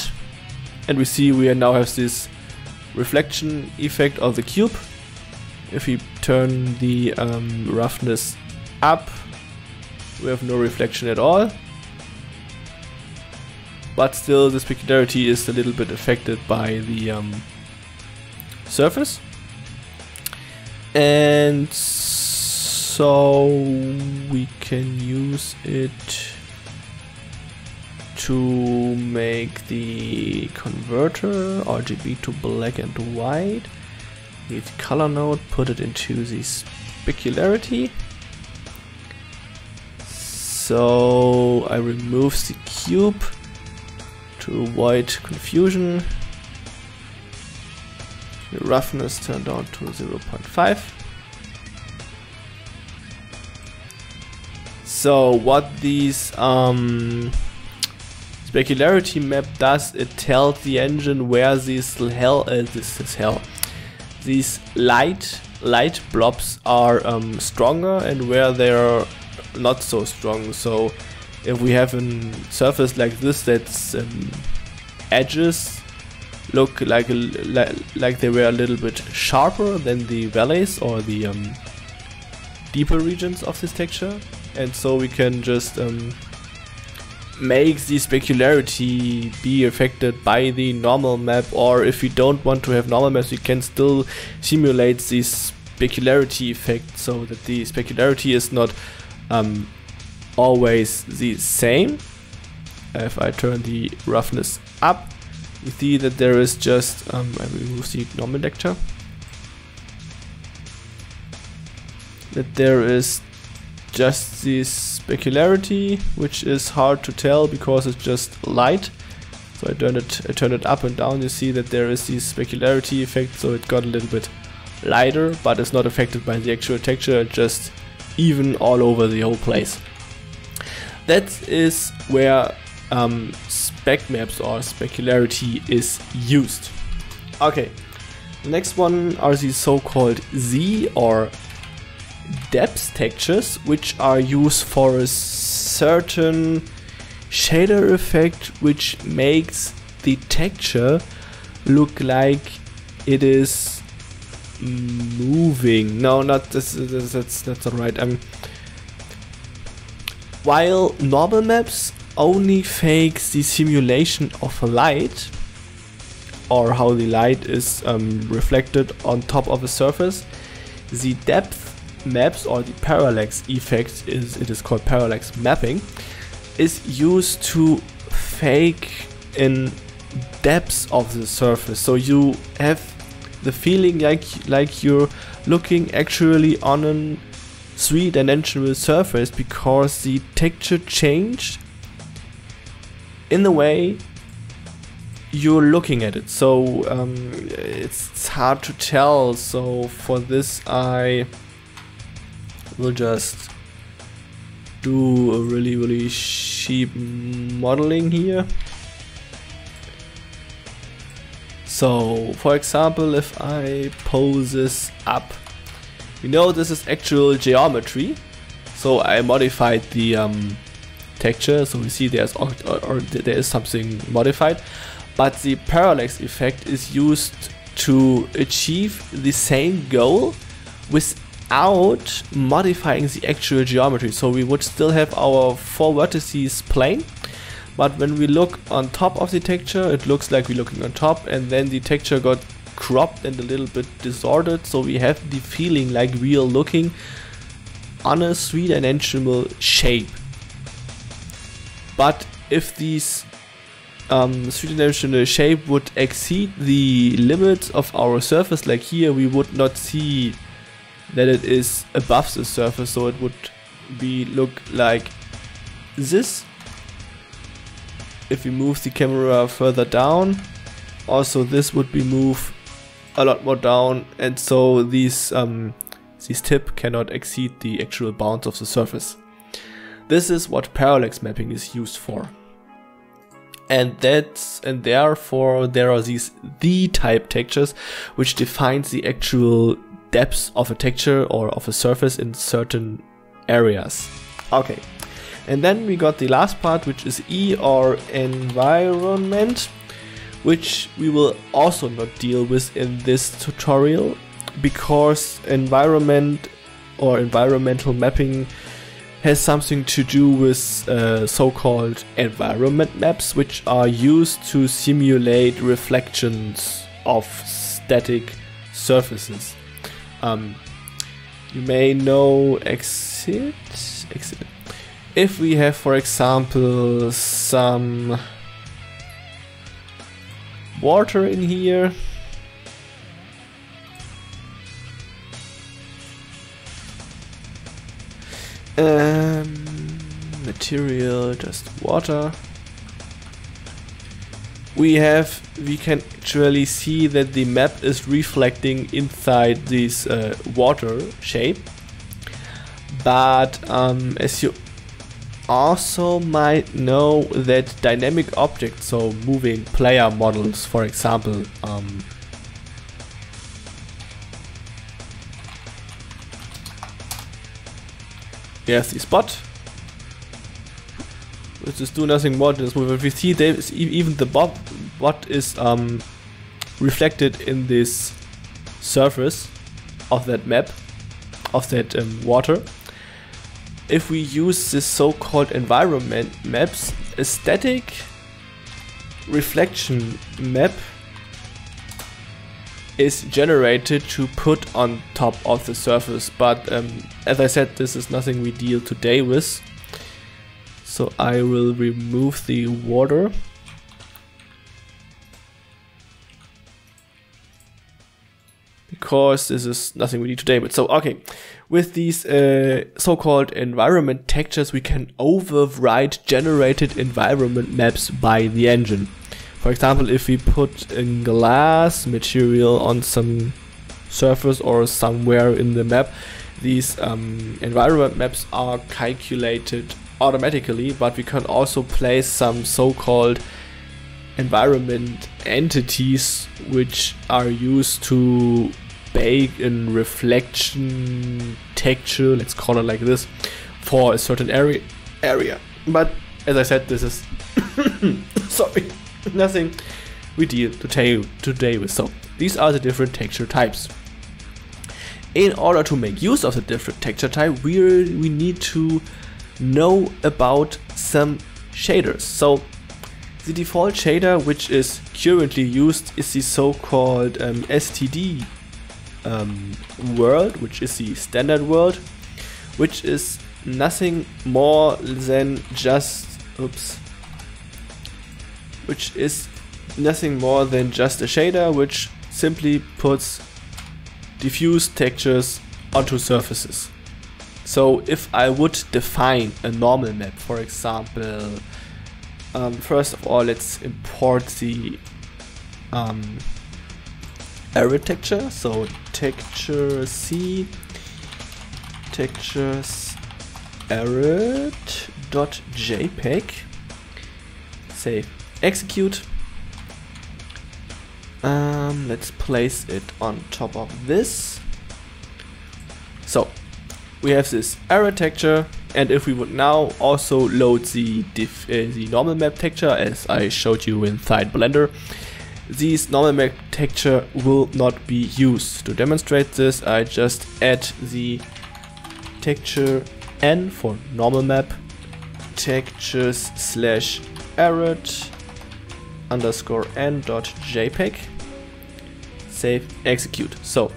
and we see we now have this reflection effect of the cube. If we turn the um, roughness up, we have no reflection at all but still the specularity is a little bit affected by the um, surface. And so we can use it to make the converter RGB to black and white. Need color node, put it into the specularity. So I remove the cube to avoid confusion. The roughness turned down to 0.5. So what these um, specularity map does, it tells the engine where these hell, uh, this is hell, these light light blobs are um, stronger and where they're not so strong. So if we have a surface like this that's um, edges look like a, like they were a little bit sharper than the valleys or the um, deeper regions of this texture and so we can just um, make the specularity be affected by the normal map or if we don't want to have normal maps we can still simulate this specularity effect so that the specularity is not um, always the same. If I turn the roughness up we see that there is just um, I remove the normal texture that there is just this specularity which is hard to tell because it's just light. So I turn it I turn it up and down. You see that there is this specularity effect so it got a little bit lighter but it's not affected by the actual texture just even all over the whole place. That is where um, spec maps or specularity is used. Okay the next one are the so-called Z or depth textures, which are used for a certain shader effect, which makes the texture look like it is moving. No, not this. this that's that's not right. Um, while normal maps only fakes the simulation of a light or how the light is um, reflected on top of a surface, the depth maps or the parallax effect is it is called parallax mapping is used to fake in depths of the surface. So you have the feeling like like you're looking actually on a three-dimensional surface because the texture changed in the way you're looking at it. So um, it's, it's hard to tell. So for this I we'll just do a really really cheap modeling here. So for example if I pose this up you know this is actual geometry. So I modified the um, texture. So we see there's or, or there is something modified. But the parallax effect is used to achieve the same goal with without modifying the actual geometry. So we would still have our four vertices plane, but when we look on top of the texture, it looks like we're looking on top and then the texture got cropped and a little bit disordered. So we have the feeling like we are looking on a three-dimensional shape. But if these um, three-dimensional shape would exceed the limits of our surface, like here we would not see that it is above the surface so it would be look like this. If we move the camera further down also this would be moved a lot more down and so these um, these tip cannot exceed the actual bounds of the surface. This is what parallax mapping is used for. And that's and therefore there are these the type textures which defines the actual depth of a texture or of a surface in certain areas. Okay, and then we got the last part which is E or environment which we will also not deal with in this tutorial because environment or environmental mapping has something to do with uh, so-called environment maps which are used to simulate reflections of static surfaces. Um, you may know exit, exit. If we have, for example, some water in here, um, material, just water we have we can actually see that the map is reflecting inside this uh, water shape. But um, as you also might know that dynamic objects, so moving player models, for example, um, the spot, which is do nothing more than this move. If we see there even the bot, bot is um, reflected in this surface of that map, of that um, water. If we use this so-called environment maps, a static reflection map is generated to put on top of the surface but um, as I said this is nothing we deal today with so I will remove the water because this is nothing we need today. But so, okay, with these uh, so-called environment textures, we can override generated environment maps by the engine. For example, if we put a glass material on some surface or somewhere in the map, these um, environment maps are calculated automatically, but we can also place some so-called environment entities which are used to bake in reflection texture, let's call it like this, for a certain area. area. But as I said, this is (coughs) sorry, (laughs) nothing we deal today today with. So these are the different texture types. In order to make use of the different texture type, we we need to know about some shaders. So the default shader which is currently used is the so-called um, STD um, world, which is the standard world, which is nothing more than just oops which is nothing more than just a shader which simply puts diffuse textures onto surfaces. So if I would define a normal map, for example, um, first of all let's import the um, texture, so texture C textures arid.jpg save execute. Um, let's place it on top of this. So we have this arid texture and if we would now also load the, diff, uh, the normal map texture as I showed you inside Blender these normal map texture will not be used. To demonstrate this, I just add the texture n for normal map textures slash arid underscore n dot jpeg save execute so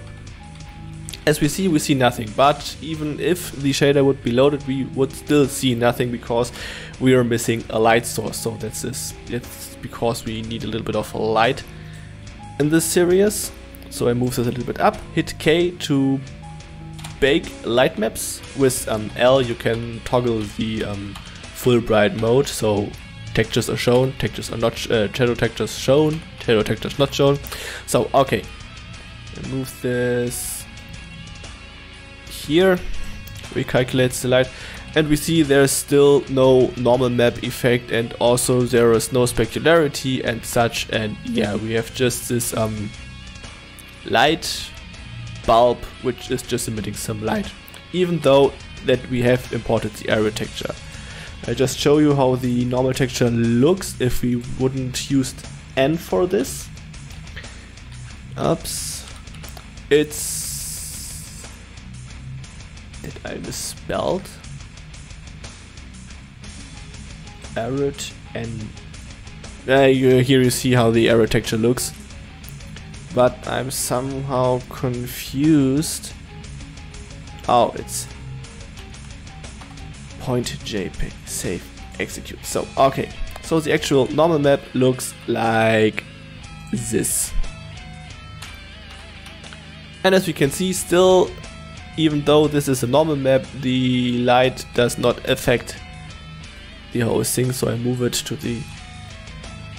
as we see we see nothing. But even if the shader would be loaded we would still see nothing because we are missing a light source. So that's this. It's because we need a little bit of light in this series. So I move this a little bit up. Hit K to bake light maps. With um, L you can toggle the um, full bright mode. So textures are shown textures are not uh, shadow textures shown shadow textures not shown. So okay. Move this here recalculates the light and we see there's still no normal map effect and also there is no specularity and such and yeah we have just this um, light bulb which is just emitting some light even though that we have imported the arid texture. I just show you how the normal texture looks if we wouldn't use N for this. Oops. It's did I misspelled? Arid and uh, you, here you see how the arid texture looks. But I'm somehow confused. Oh, it's point JPEG, save, execute. So, okay. So the actual normal map looks like this. And as we can see, still even though this is a normal map, the light does not affect the whole thing, so I move it to the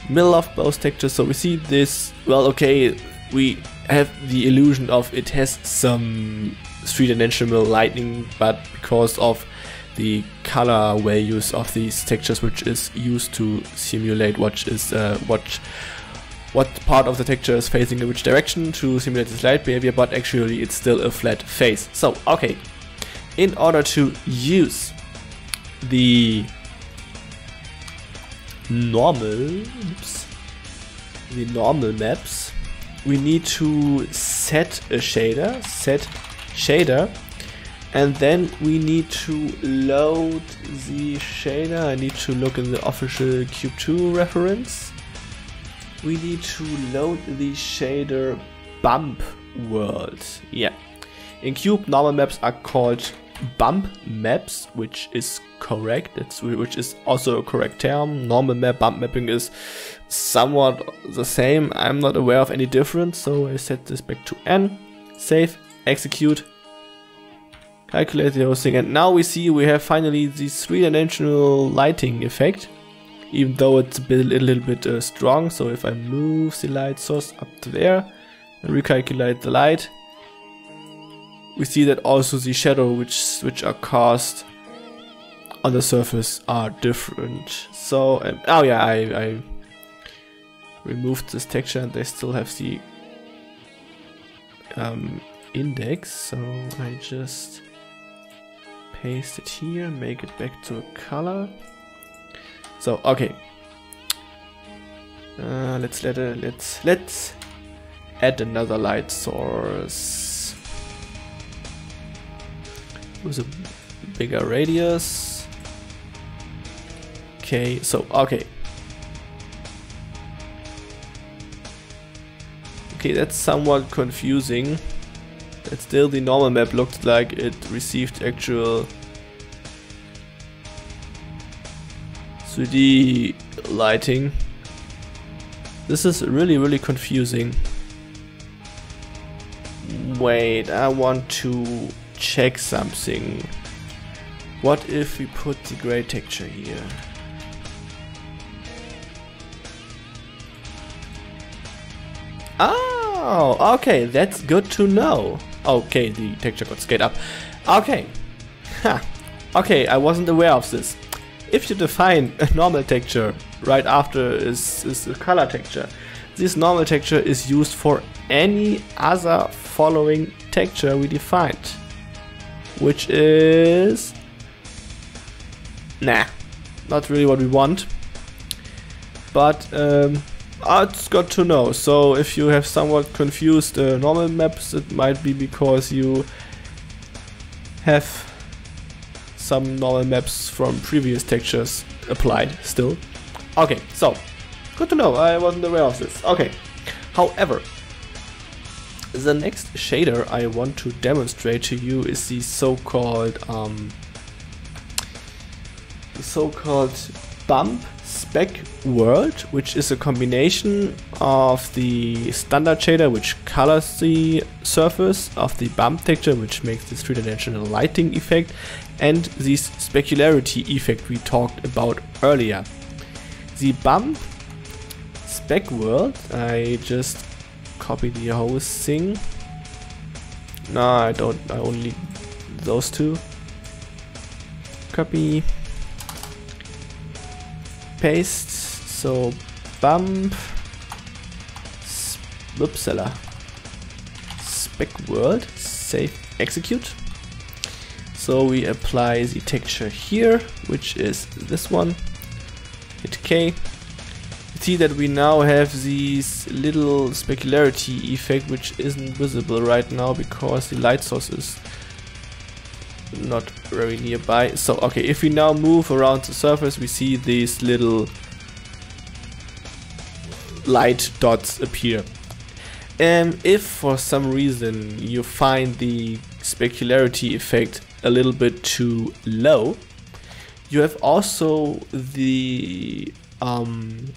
middle of both textures. So we see this, well, okay, we have the illusion of it has some three-dimensional lighting, but because of the color values of these textures, which is used to simulate what is uh, what what part of the texture is facing in which direction to simulate the light behavior, but actually it's still a flat face. So, okay, in order to use the normal, oops, the normal maps, we need to set a shader, set shader, and then we need to load the shader. I need to look in the official Cube 2 reference. We need to load the shader bump world. Yeah. In Cube, normal maps are called bump maps, which is correct. It's which is also a correct term. Normal map bump mapping is somewhat the same. I'm not aware of any difference, so I set this back to n. Save, execute, calculate the whole thing, and now we see we have finally this three-dimensional lighting effect. Even though it's a, bit, a little bit uh, strong, so if I move the light source up to there and recalculate the light, we see that also the shadow which which are cast on the surface are different. So, um, oh yeah, I, I removed this texture and they still have the um, index, so I just paste it here, make it back to a color. So, okay. Uh, let's let it, let's let's add another light source with a bigger radius. Okay, so, okay. Okay, that's somewhat confusing. That still the normal map looked like it received actual 3D lighting. This is really, really confusing. Wait, I want to check something. What if we put the gray texture here? Oh, okay, that's good to know. Okay, the texture got scaled up. Okay. Ha. Okay, I wasn't aware of this. If you define a normal texture right after is, is a color texture, this normal texture is used for any other following texture we defined which is... Nah, not really what we want. But um, it's got to know. So if you have somewhat confused uh, normal maps, it might be because you have some normal maps from previous textures applied still. Okay, so good to know. I wasn't aware of this. Okay, however, the next shader I want to demonstrate to you is the so-called um, so-called bump spec world, which is a combination of the standard shader, which colors the surface, of the bump texture, which makes this three-dimensional lighting effect, and this specularity effect we talked about earlier. The bump spec world, I just copy the whole thing. No, I don't. I only those two. Copy. Paste. So bump. Whoopsala. Spec world. Save. Execute. So we apply the texture here, which is this one. Hit K see that we now have this little specularity effect which isn't visible right now because the light source is not very nearby. So okay, if we now move around the surface we see these little light dots appear. And if for some reason you find the specularity effect a little bit too low, you have also the um,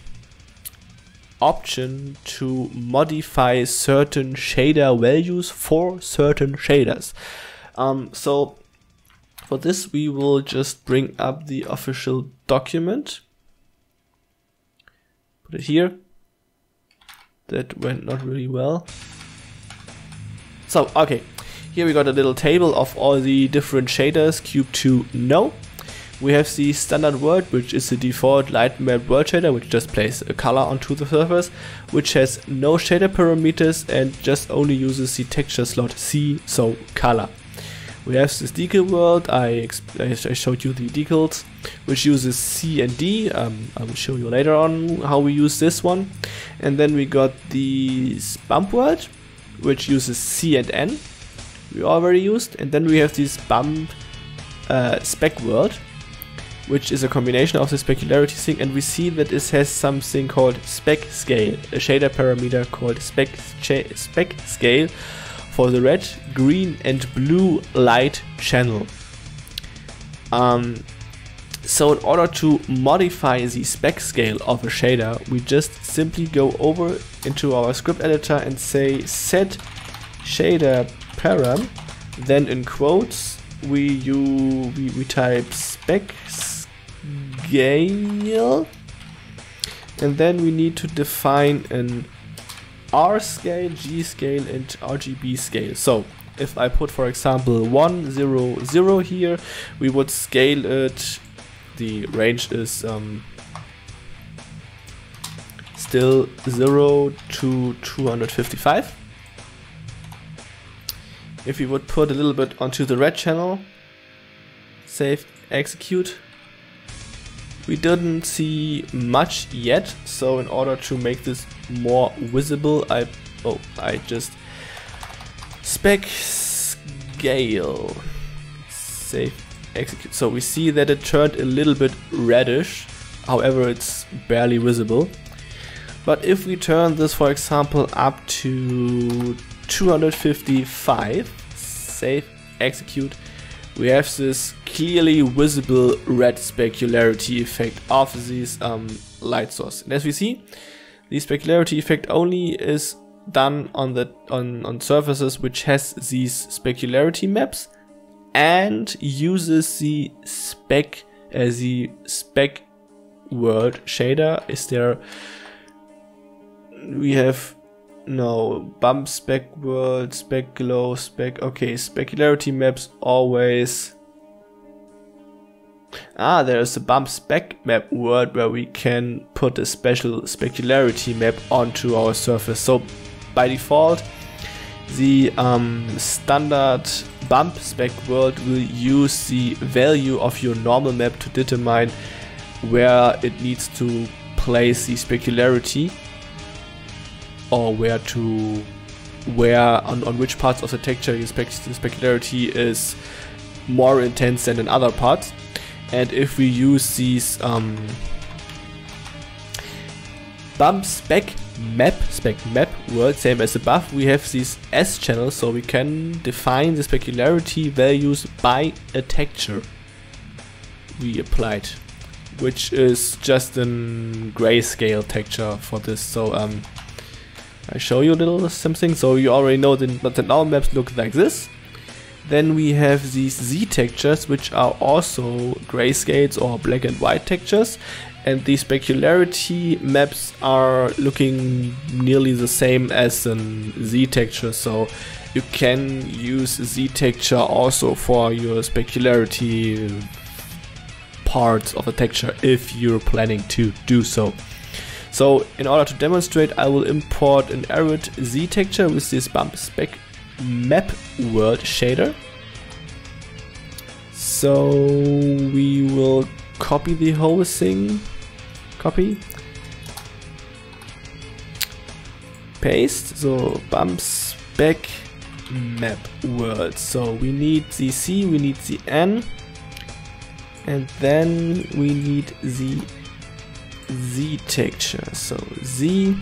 option to modify certain shader values for certain shaders. Um, so for this we will just bring up the official document. Put it here. That went not really well. So, okay. Here we got a little table of all the different shaders Cube 2 know. We have the standard world, which is the default light map world shader, which just plays a color onto the surface, which has no shader parameters and just only uses the texture slot C, so color. We have this decal world, I, I showed you the decals, which uses C and D, um, I will show you later on how we use this one. And then we got the bump world, which uses C and N, we already used, and then we have this bump uh, spec world, which is a combination of the specularity thing, and we see that it has something called spec scale, a shader parameter called spec, spec scale for the red, green, and blue light channel. Um, so in order to modify the spec scale of a shader, we just simply go over into our script editor and say set shader param, then in quotes we you we, we type spec scale and then we need to define an R scale, G scale and RGB scale. So if I put for example 1, 0, 0 here, we would scale it, the range is um, still 0 to 255. If we would put a little bit onto the red channel, save, execute, we didn't see much yet, so in order to make this more visible, I oh I just spec scale save execute. So we see that it turned a little bit reddish, however it's barely visible. But if we turn this for example up to 255, save execute, we have this clearly visible red specularity effect of this um, light source. And as we see, the specularity effect only is done on the on, on surfaces which has these specularity maps and uses the spec as uh, the spec world shader. Is there we have no, bump spec world, spec glow, spec, okay, specularity maps always. Ah, there's a bump spec map world where we can put a special specularity map onto our surface. So by default, the um, standard bump spec world will use the value of your normal map to determine where it needs to place the specularity or where to where on, on which parts of the texture the, spec the specularity is more intense than in other parts. And if we use these um, bump spec map spec map world same as above we have these s channels so we can define the specularity values by a texture we applied which is just a grayscale texture for this. So um, I show you a little something. So you already know that, that our maps look like this. Then we have these Z textures, which are also grayscales or black and white textures. And the specularity maps are looking nearly the same as an Z texture. So you can use Z texture also for your specularity parts of a texture if you're planning to do so. So in order to demonstrate, I will import an Arid Z texture with this bump spec map world shader. So we will copy the whole thing, copy, paste, so bump spec map world. So we need the C, we need the N, and then we need the Z texture. So Z,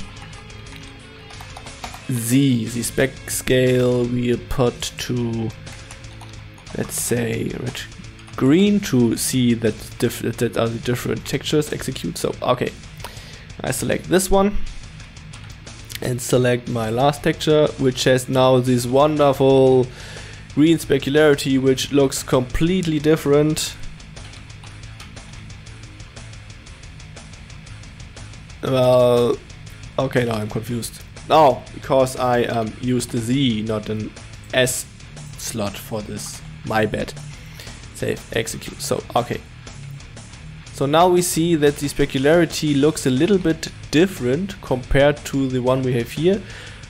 Z, the spec scale we put to, let's say, red, green to see that, that are the different textures execute. So, okay, I select this one and select my last texture, which has now this wonderful green specularity, which looks completely different Well, okay, now I'm confused. No, because I um, used the Z, not an S slot for this. My bad. Save, execute. So, okay. So now we see that the specularity looks a little bit different compared to the one we have here.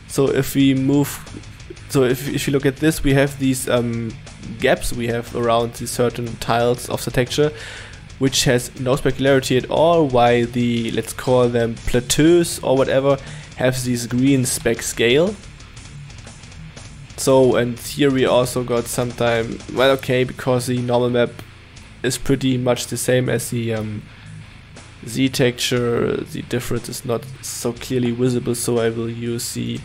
So if we move, so if, if you look at this, we have these um, gaps we have around the certain tiles of the texture, which has no specularity at all, why the, let's call them plateaus or whatever, have this green spec scale. So, and here we also got some time, well okay, because the normal map is pretty much the same as the um, Z texture, the difference is not so clearly visible, so I will use the,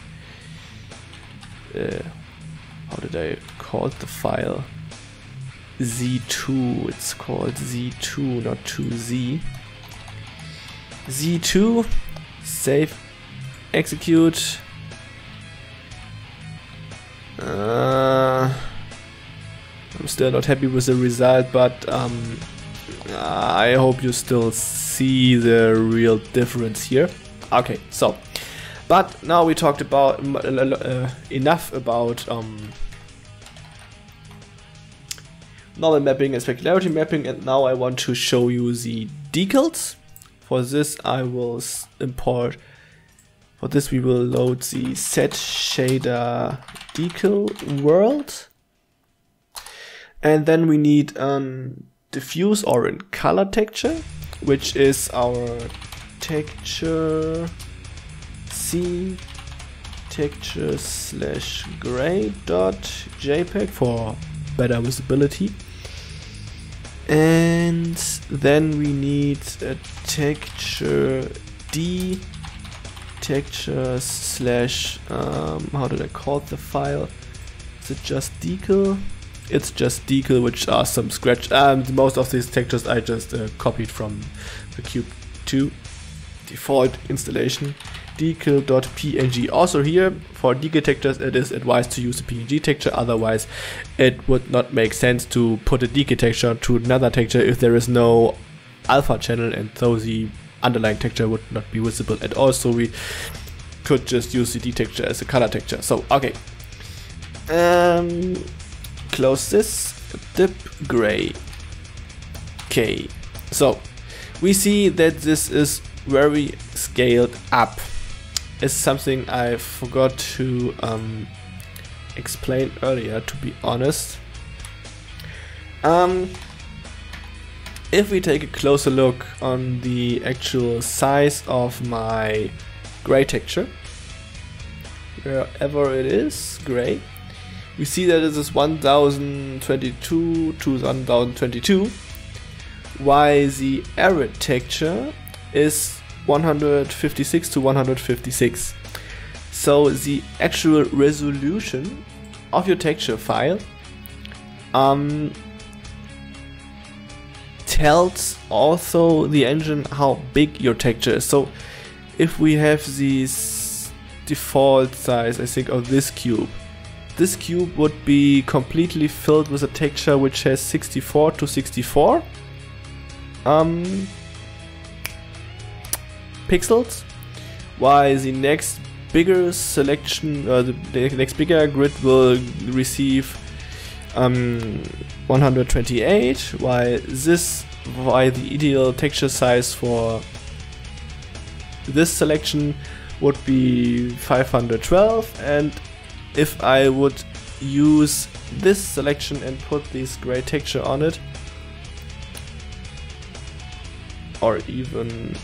uh, how did I call it, the file? Z2, it's called Z2, not 2Z. Z2, save, execute. Uh, I'm still not happy with the result, but um, I hope you still see the real difference here. Okay, so, but now we talked about uh, enough about um, normal mapping and specularity mapping and now I want to show you the decals. For this I will import, for this we will load the set shader decal world and then we need um, diffuse or in color texture which is our texture C texture slash gray dot jpeg for better visibility. And then we need a texture D texture slash um, how did I call the file? Is it just decal? It's just decal, which are some scratch. Um, most of these textures I just uh, copied from the Cube 2 default installation decal.png. Also here, for decal textures it is advised to use a PNG texture, otherwise it would not make sense to put a decal texture to another texture if there is no alpha channel and so the underlying texture would not be visible at all, so we could just use the D texture as a color texture. So, okay. Um, close this, dip gray. Okay, so we see that this is very scaled up is something I forgot to um, explain earlier, to be honest. Um, if we take a closer look on the actual size of my gray texture, wherever it is, gray, we see that it is 1022 to 1022, while the arid texture is 156 to 156. So the actual resolution of your texture file um, tells also the engine how big your texture is. So if we have this default size, I think, of this cube, this cube would be completely filled with a texture which has 64 to 64. Um, pixels, while the next bigger selection, uh, the, next bigger grid will receive um, 128, while this, while the ideal texture size for this selection would be 512 and if I would use this selection and put this gray texture on it or even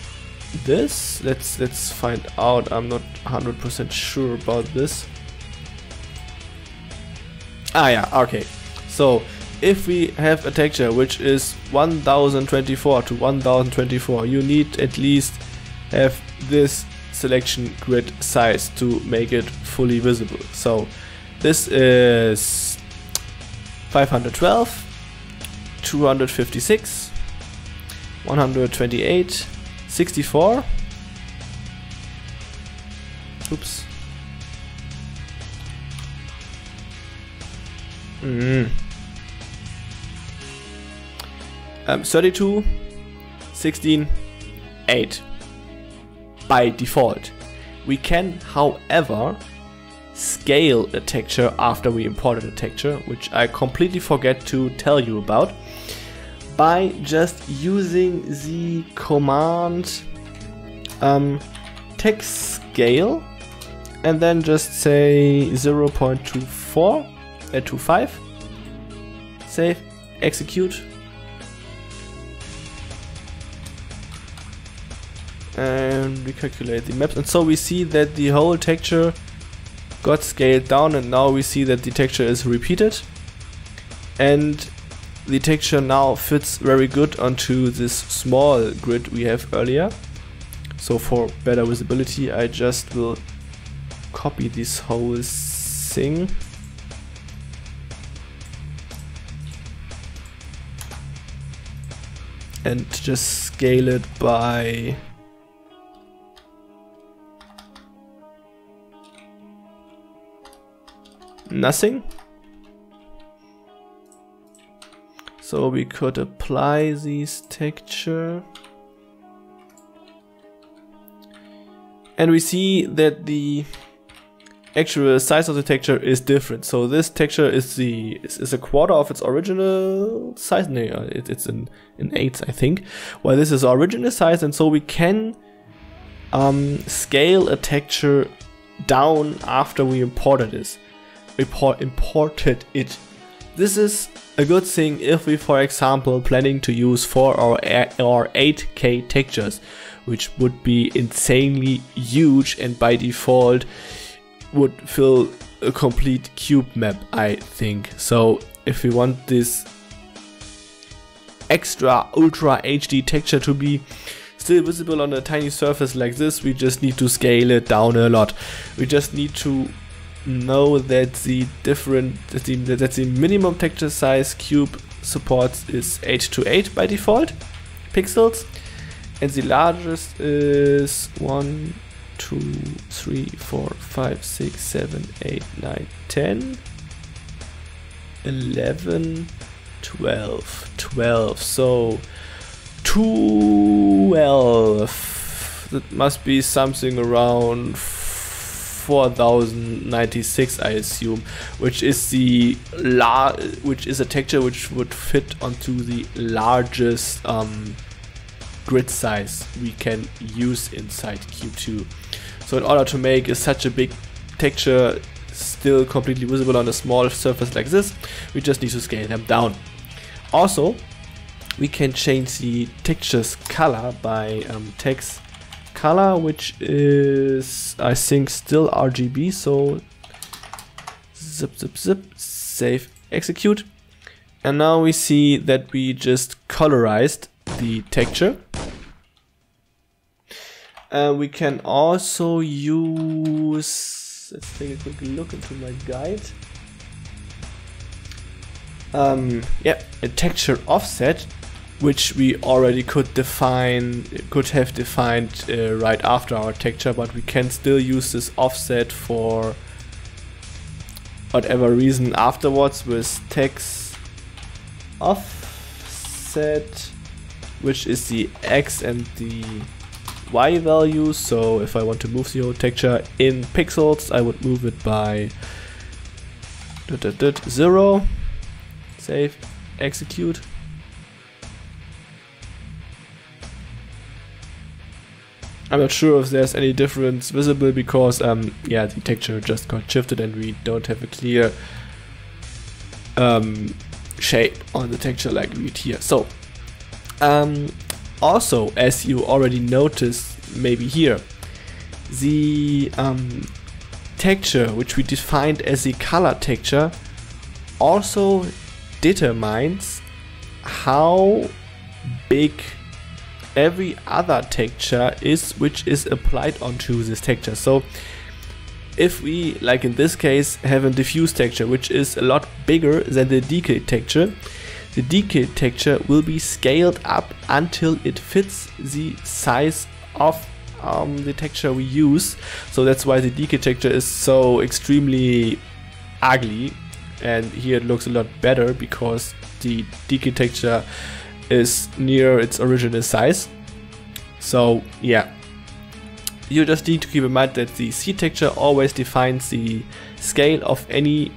this. Let's let's find out. I'm not 100% sure about this. Ah yeah, okay. So if we have a texture which is 1024 to 1024, you need at least have this selection grid size to make it fully visible. So this is 512, 256, 128, 64. Oops. Mm. Um, 32, 16, 8 by default. We can, however, scale a texture after we imported a texture, which I completely forget to tell you about. By just using the command um, text scale and then just say 0.24 at uh, 25 save execute. And recalculate the maps. And so we see that the whole texture got scaled down and now we see that the texture is repeated. And the texture now fits very good onto this small grid we have earlier so for better visibility I just will copy this whole thing and just scale it by nothing. So we could apply this texture. And we see that the actual size of the texture is different. So this texture is the is, is a quarter of its original size. No, it, it's in in eighths, I think. While this is original size, and so we can um, scale a texture down after we imported this report imported it. This is a good thing if we for example planning to use 4 or, or 8k textures which would be insanely huge and by default would fill a complete cube map I think. So if we want this extra ultra HD texture to be still visible on a tiny surface like this we just need to scale it down a lot. We just need to know that the different that the, that the minimum texture size cube supports is 8 to 8 by default pixels. And the largest is 1 2 3 4 5 6 7 8 9 10 11 12 12 so 12 that must be something around 4096 I assume which is the la which is a texture which would fit onto the largest um, grid size we can use inside Cube 2 so in order to make such a big texture still completely visible on a small surface like this we just need to scale them down. Also we can change the texture's color by um, text color, which is, I think, still RGB. So zip, zip, zip, save, execute. And now we see that we just colorized the texture. And we can also use, let's take a quick look into my guide. Um, yeah, a texture offset which we already could define, could have defined uh, right after our texture, but we can still use this offset for whatever reason afterwards with text offset, which is the x and the y value. So if I want to move the whole texture in pixels, I would move it by zero, save, execute. I'm not sure if there's any difference visible because um, yeah the texture just got shifted and we don't have a clear um, shape on the texture like we did here. So um, also as you already noticed maybe here the um, texture which we defined as the color texture also determines how big every other texture is which is applied onto this texture. So if we, like in this case, have a diffuse texture which is a lot bigger than the decal texture, the decal texture will be scaled up until it fits the size of um, the texture we use. So that's why the decal texture is so extremely ugly and here it looks a lot better because the decal texture is near its original size. So yeah, you just need to keep in mind that the C texture always defines the scale of any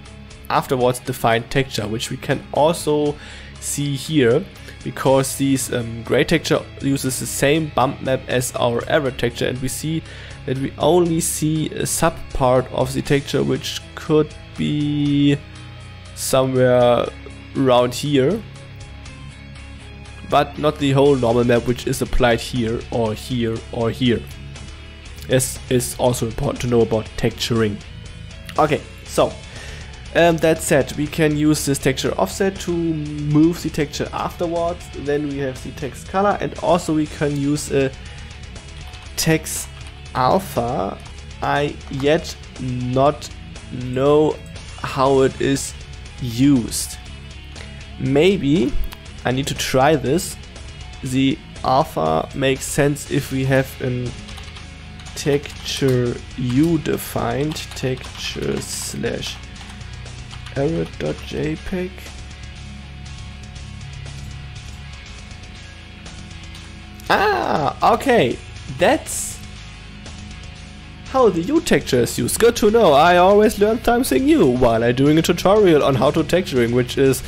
afterwards defined texture, which we can also see here because this um, gray texture uses the same bump map as our average texture and we see that we only see a sub part of the texture which could be somewhere around here but not the whole normal map which is applied here or here or here. This is also important to know about texturing. Okay, so um, that said, we can use this texture offset to move the texture afterwards. Then we have the text color and also we can use a text alpha. I yet not know how it is used. Maybe I need to try this. The alpha makes sense if we have an texture u defined texture slash arrow.jpg Ah, okay, that's how the U texture is used. Good to know, I always learn something new while I'm doing a tutorial on how to texturing, which is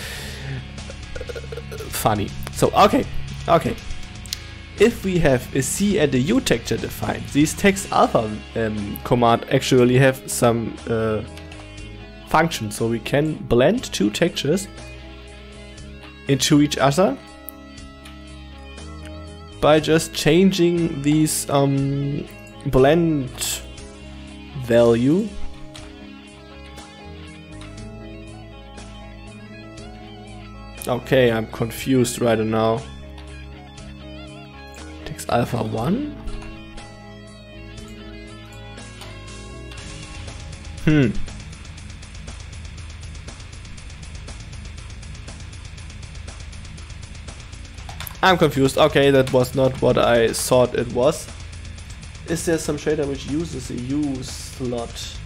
funny. So, okay, okay. If we have a C and a U texture defined, these text alpha um, command actually have some uh, function. So we can blend two textures into each other by just changing these um, blend value Okay, I'm confused right now. Takes alpha 1? Hmm. I'm confused. Okay, that was not what I thought it was. Is there some shader which uses a U slot?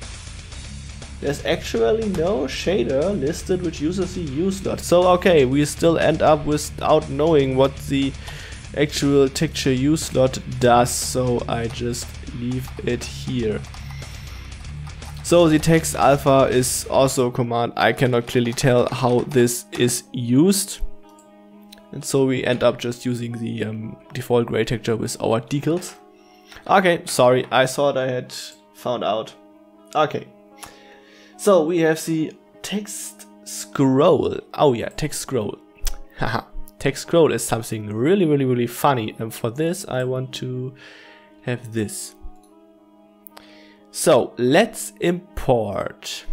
There's actually no shader listed which uses the U slot. So okay, we still end up without knowing what the actual texture U slot does. So I just leave it here. So the text alpha is also a command. I cannot clearly tell how this is used. And so we end up just using the um, default gray texture with our decals. Okay, sorry, I thought I had found out. Okay. So we have the text scroll. Oh yeah, text scroll. Haha. text scroll is something really, really, really funny. And for this, I want to have this. So let's import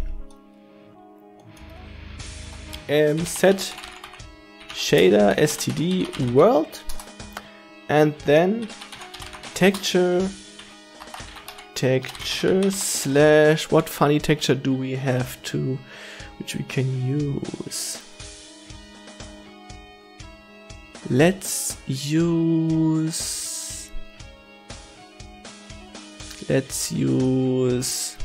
um, set shader std world and then texture texture slash what funny texture do we have to which we can use let's use let's use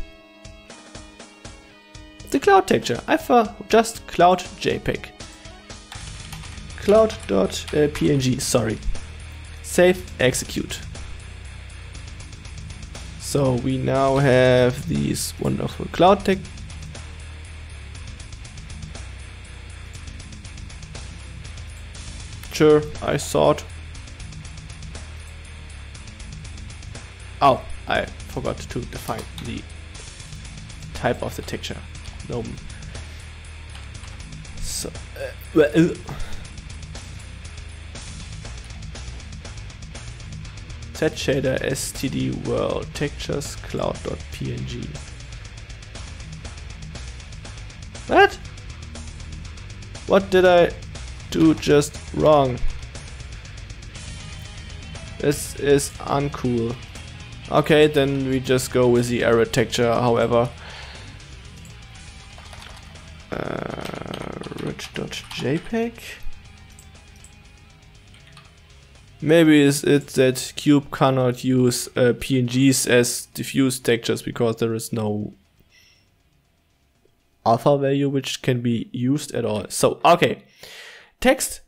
the cloud texture I for just cloud jpeg cloud.png, uh, sorry. Save, execute. So we now have these wonderful cloud tech. Sure, I thought. Oh, I forgot to define the type of the texture. No. So, uh, well, set shader std world textures cloud.png. What? What did I do just wrong? This is uncool. Okay, then we just go with the error texture, however. Uh, rich.jpg Maybe it's, it that Cube cannot use uh, PNGs as diffuse textures because there is no alpha value which can be used at all. So, okay. Text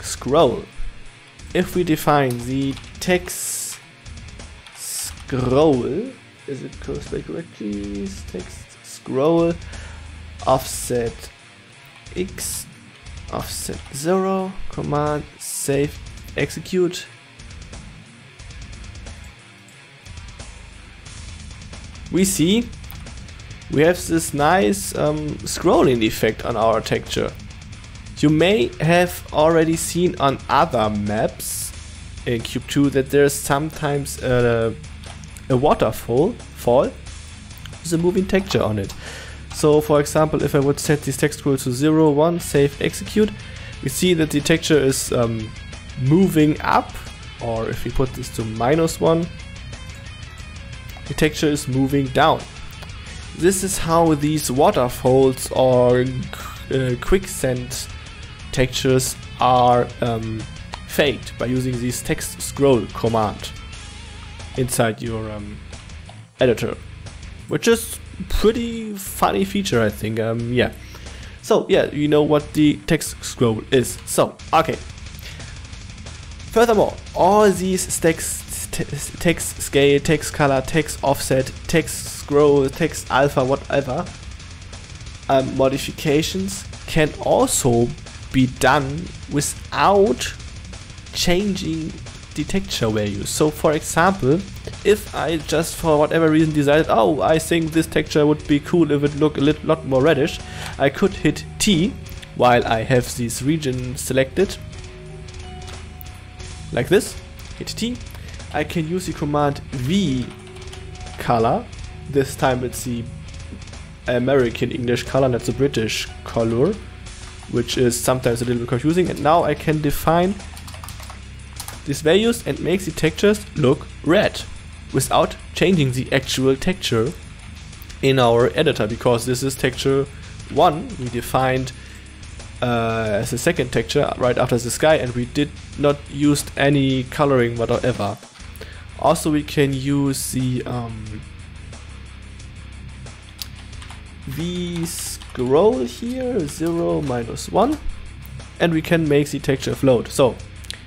scroll. If we define the text scroll, is it spelled correctly? Text scroll offset x offset 0, command, save, execute. We see we have this nice um, scrolling effect on our texture. You may have already seen on other maps in Cube 2 that there's sometimes a, a waterfall fall with a moving texture on it. So for example, if I would set this text scroll to 0, 1, save, execute, we see that the texture is um, moving up, or if we put this to minus 1, the texture is moving down. This is how these waterfalls or uh, quicksand textures are um, faked by using this text scroll command inside your um, editor, which is pretty funny feature, I think. Um, yeah. So yeah, you know what the text scroll is. So okay. Furthermore, all these text, text scale, text color, text offset, text scroll, text alpha, whatever um, modifications can also be done without changing the texture values. So for example, if I just for whatever reason decided, oh, I think this texture would be cool if it looked a little, lot more reddish, I could hit T while I have this region selected, like this, hit T. I can use the command V color, this time it's the American English color, not the British color, which is sometimes a little bit confusing, and now I can define these values and make the textures look red without changing the actual texture in our editor because this is texture 1 we defined uh, as a second texture right after the sky and we did not use any coloring whatever. Also we can use the um, scroll here 0 minus 1 and we can make the texture float. So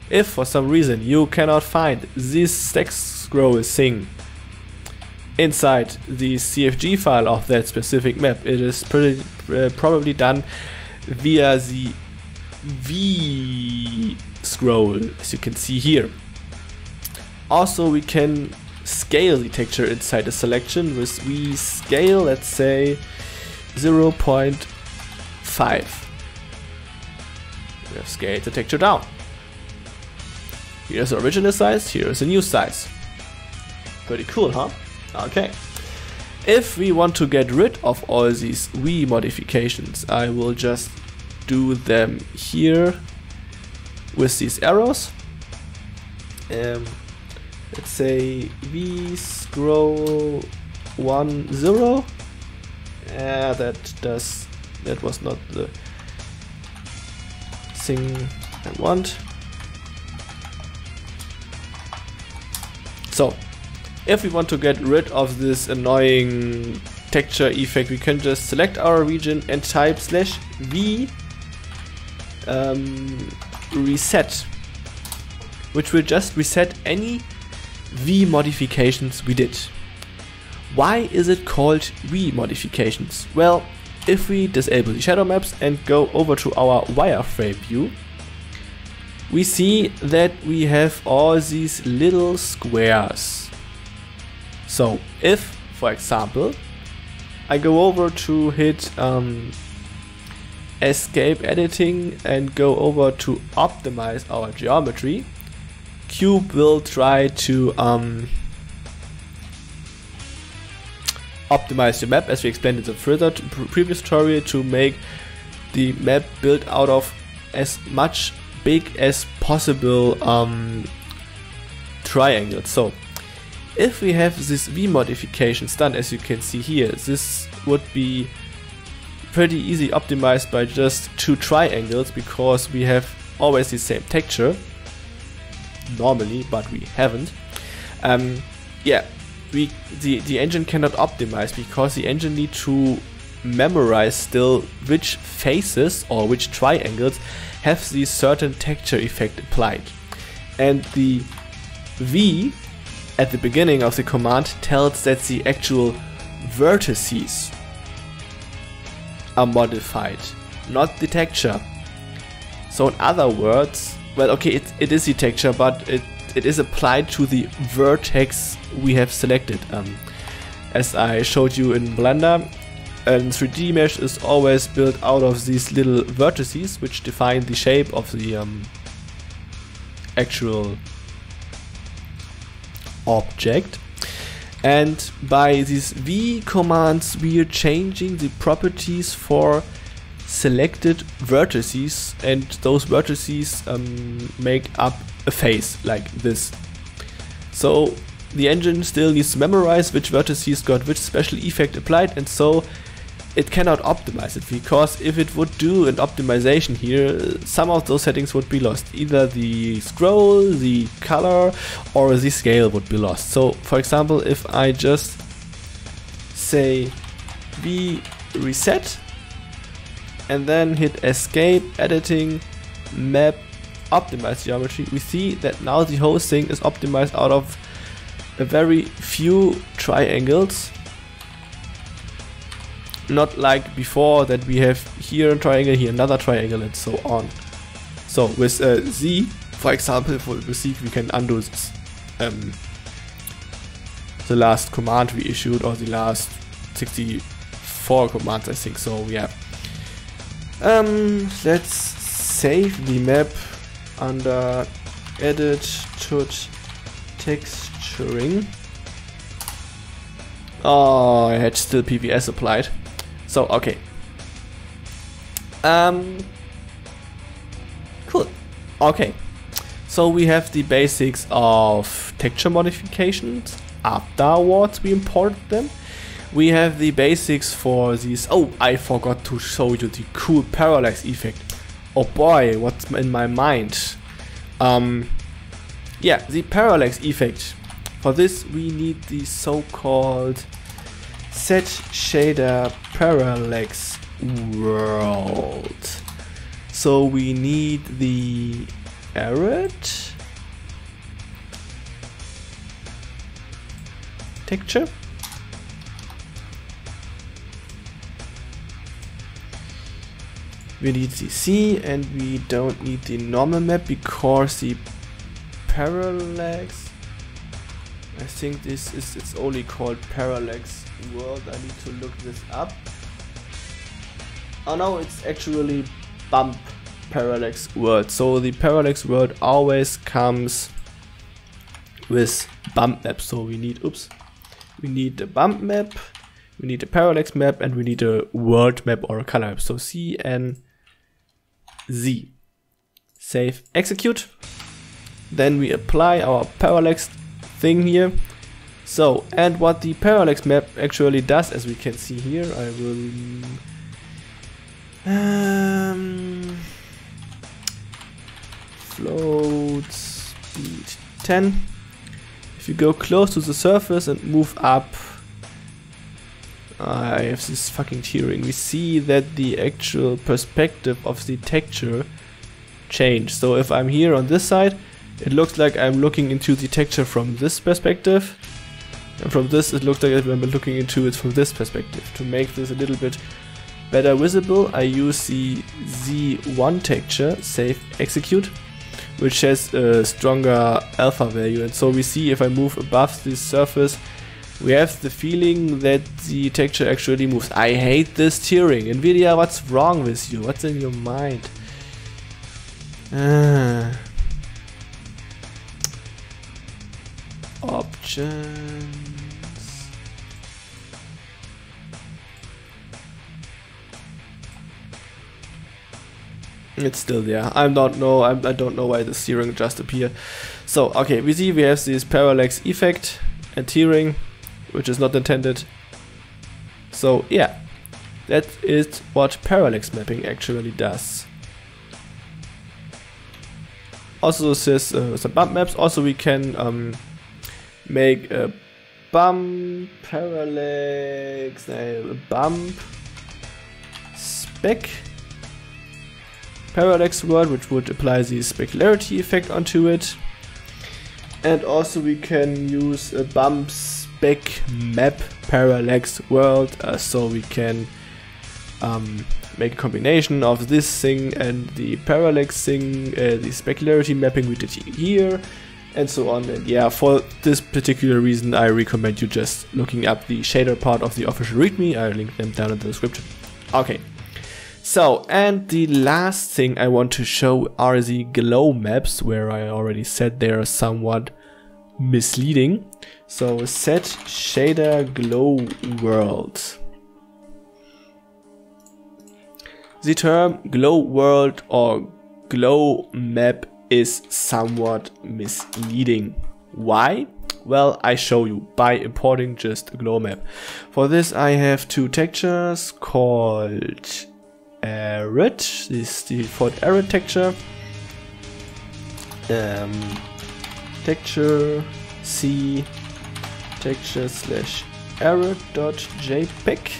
if for some reason you cannot find this text scroll thing inside the CFG file of that specific map, it is pretty uh, probably done via the V scroll, as you can see here. Also, we can scale the texture inside the selection with V scale, let's say 0.5. We have scaled the texture down. Here's the original size, here's the new size. Pretty cool, huh? Okay. If we want to get rid of all these V modifications, I will just do them here with these arrows. Um, let's say V scroll 1 0. Yeah, that does that was not the thing I want. So, if we want to get rid of this annoying texture effect, we can just select our region and type slash v um, reset, which will just reset any v modifications we did. Why is it called V modifications? Well, if we disable the shadow maps and go over to our wireframe view, we see that we have all these little squares. So if, for example, I go over to hit um, escape editing and go over to optimize our geometry, Cube will try to um, optimize the map as we explained in the further previous tutorial to make the map built out of as much big as possible um, triangles. So if we have these V modifications done as you can see here, this would be pretty easy optimized by just two triangles because we have always the same texture normally but we haven't um, yeah we the, the engine cannot optimize because the engine need to memorize still which faces or which triangles have the certain texture effect applied. And the V at the beginning of the command tells that the actual vertices are modified, not the texture. So in other words, well, okay, it, it is the texture, but it, it is applied to the vertex we have selected. Um, as I showed you in Blender, and 3D mesh is always built out of these little vertices which define the shape of the um, actual object. And by these V commands we are changing the properties for selected vertices. And those vertices um, make up a face like this. So the engine still needs to memorize which vertices got which special effect applied. And so it cannot optimize it because if it would do an optimization here, some of those settings would be lost. Either the scroll, the color, or the scale would be lost. So for example, if I just say v reset and then hit escape, editing, map, optimize geometry, we see that now the whole thing is optimized out of a very few triangles not like before that we have here a triangle, here another triangle and so on. So with uh, Z, for example, for the we can undo this. Um, the last command we issued or the last 64 commands I think so yeah. Um, let's save the map under edit to texturing. Oh, I had still PVS applied. So, okay. Um, cool. Okay. So we have the basics of texture modifications. Afterwards we import them. We have the basics for these. Oh, I forgot to show you the cool parallax effect. Oh boy, what's in my mind? Um, yeah, the parallax effect. For this we need the so-called set shader parallax world. So we need the arret texture. We need the C and we don't need the normal map because the parallax I think this is it's only called parallax world. I need to look this up. Oh no, it's actually bump parallax world. So the parallax world always comes with bump map. So we need, oops, we need a bump map, we need a parallax map, and we need a world map or a color map. So C and Z. Save, execute. Then we apply our parallax thing here so, and what the parallax map actually does, as we can see here, I will... Um, float speed 10. If you go close to the surface and move up, I have this fucking tearing. We see that the actual perspective of the texture changed. So if I'm here on this side, it looks like I'm looking into the texture from this perspective. And from this it looked like I'm looking into it from this perspective. To make this a little bit better visible, I use the Z1 texture, save, execute, which has a stronger alpha value. And so we see if I move above this surface, we have the feeling that the texture actually moves. I hate this tearing. Nvidia, what's wrong with you? What's in your mind? Ah. Options. It's still there. I don't know. I, I don't know why the tearing just appeared. So okay, we see we have this parallax effect and tearing, which is not intended. So yeah, that is what parallax mapping actually does. Also says uh, some bump maps. Also we can um, make a bump parallax, a bump spec parallax world, which would apply the specularity effect onto it. And also we can use a bump spec map parallax world, uh, so we can um, make a combination of this thing and the parallax thing, uh, the specularity mapping we did here, and so on. And yeah, for this particular reason, I recommend you just looking up the shader part of the official README. I'll link them down in the description. Okay. So, and the last thing I want to show are the glow maps, where I already said they are somewhat misleading. So set shader glow world. The term glow world or glow map is somewhat misleading. Why? Well, I show you by importing just a glow map. For this I have two textures called arid. This is the default arid texture. Um, texture c texture slash arid.jpg.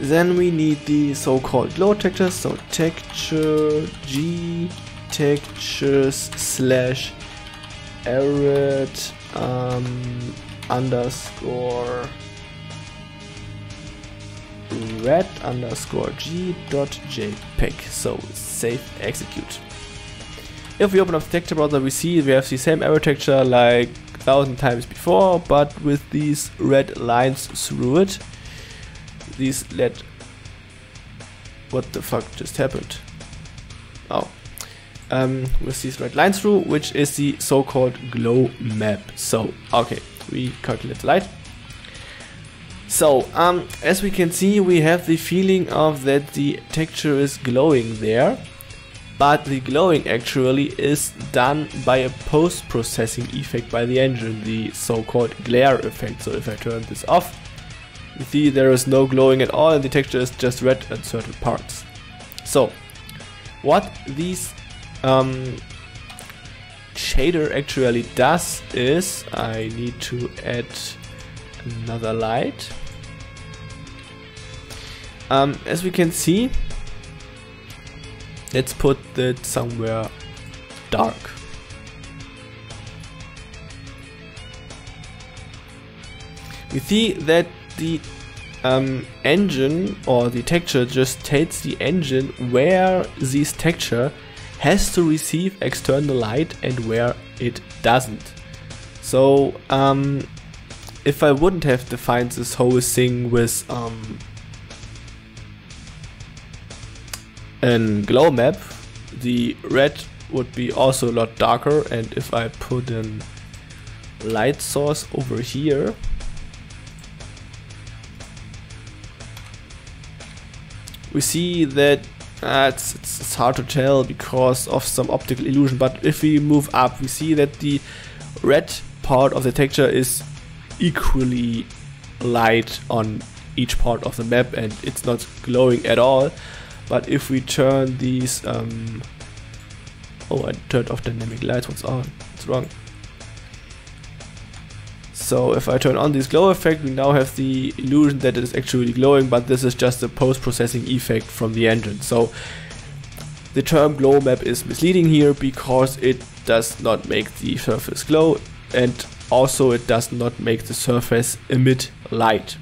Then we need the so-called glow texture, so texture g textures slash arid um, underscore red underscore g dot jpg. So save execute. If we open up the texture browser, we see we have the same arid texture like a thousand times before, but with these red lines through it. These let. What the fuck just happened? Oh, um, with these red lines through, which is the so-called glow map. So, okay, we calculate the light. So, um, as we can see, we have the feeling of that the texture is glowing there, but the glowing actually is done by a post-processing effect by the engine, the so-called glare effect. So if I turn this off, you see there is no glowing at all and the texture is just red at certain parts. So, what these um, shader actually does is I need to add another light. Um, as we can see, let's put it somewhere dark. We see that the um, engine or the texture just tells the engine where this texture has to receive external light and where it doesn't. So um, if I wouldn't have defined this whole thing with um, an glow map, the red would be also a lot darker. And if I put an light source over here we see that uh, it's, it's, it's, hard to tell because of some optical illusion, but if we move up, we see that the red part of the texture is equally light on each part of the map and it's not glowing at all. But if we turn these, um, oh, I turned off dynamic lights, what's on? What's wrong? So if I turn on this glow effect, we now have the illusion that it is actually glowing, but this is just a post-processing effect from the engine. So the term glow map is misleading here because it does not make the surface glow and also it does not make the surface emit light.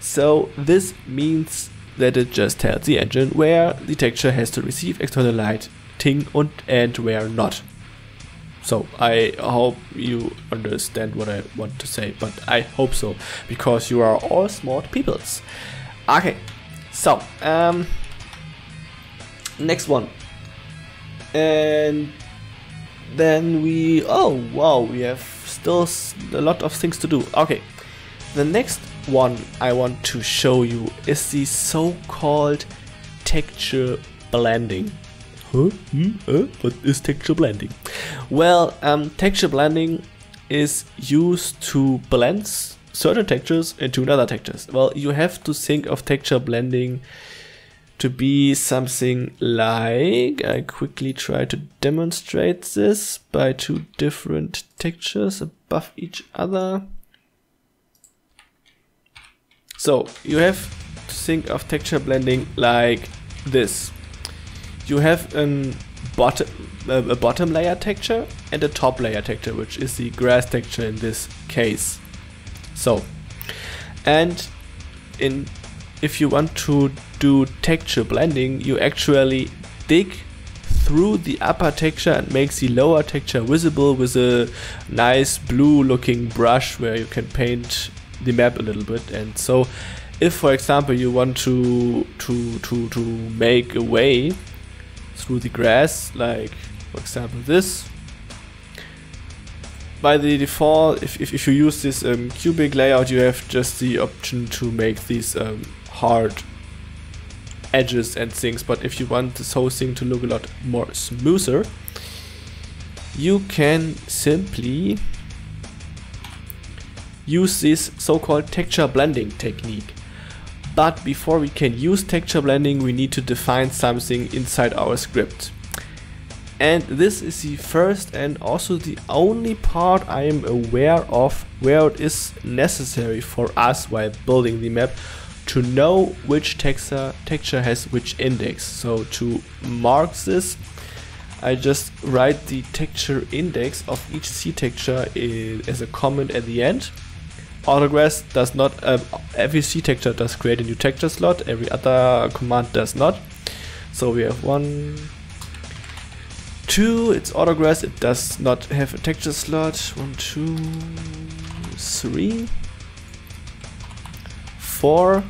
So this means that it just tells the engine where the texture has to receive external light. lighting and where not. So I hope you understand what I want to say, but I hope so, because you are all smart peoples. Okay, so, um, next one. And then we, oh wow, we have still a lot of things to do. Okay, the next one I want to show you is the so-called texture blending. Huh? Hmm? What is texture blending? Well, um, texture blending is used to blend certain textures into another textures. Well, you have to think of texture blending to be something like, I quickly try to demonstrate this by two different textures above each other. So you have to think of texture blending like this you have a bottom, a bottom layer texture and a top layer texture, which is the grass texture in this case. So, and in if you want to do texture blending, you actually dig through the upper texture and make the lower texture visible with a nice blue looking brush where you can paint the map a little bit. And so if for example you want to to to to make a way through the grass, like for example this, by the default, if, if, if you use this um, cubic layout, you have just the option to make these um, hard edges and things. But if you want this whole thing to look a lot more smoother, you can simply use this so-called texture blending technique. But before we can use texture blending, we need to define something inside our script. And this is the first and also the only part I am aware of where it is necessary for us while building the map to know which texture, texture has which index. So to mark this, I just write the texture index of each C texture as a comment at the end. Autograss does not, uh, every C texture does create a new texture slot, every other command does not. So we have one, two, it's autograss, it does not have a texture slot. One, two, three, four,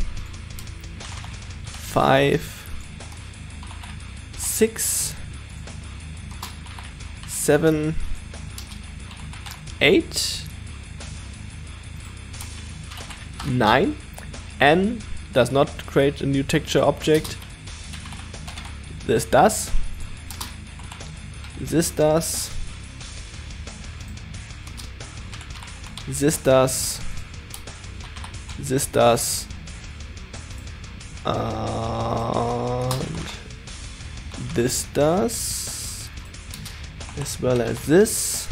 five, six, seven, eight, nine. N does not create a new texture object. This does. This does. This does. This does. And this does. As well as this.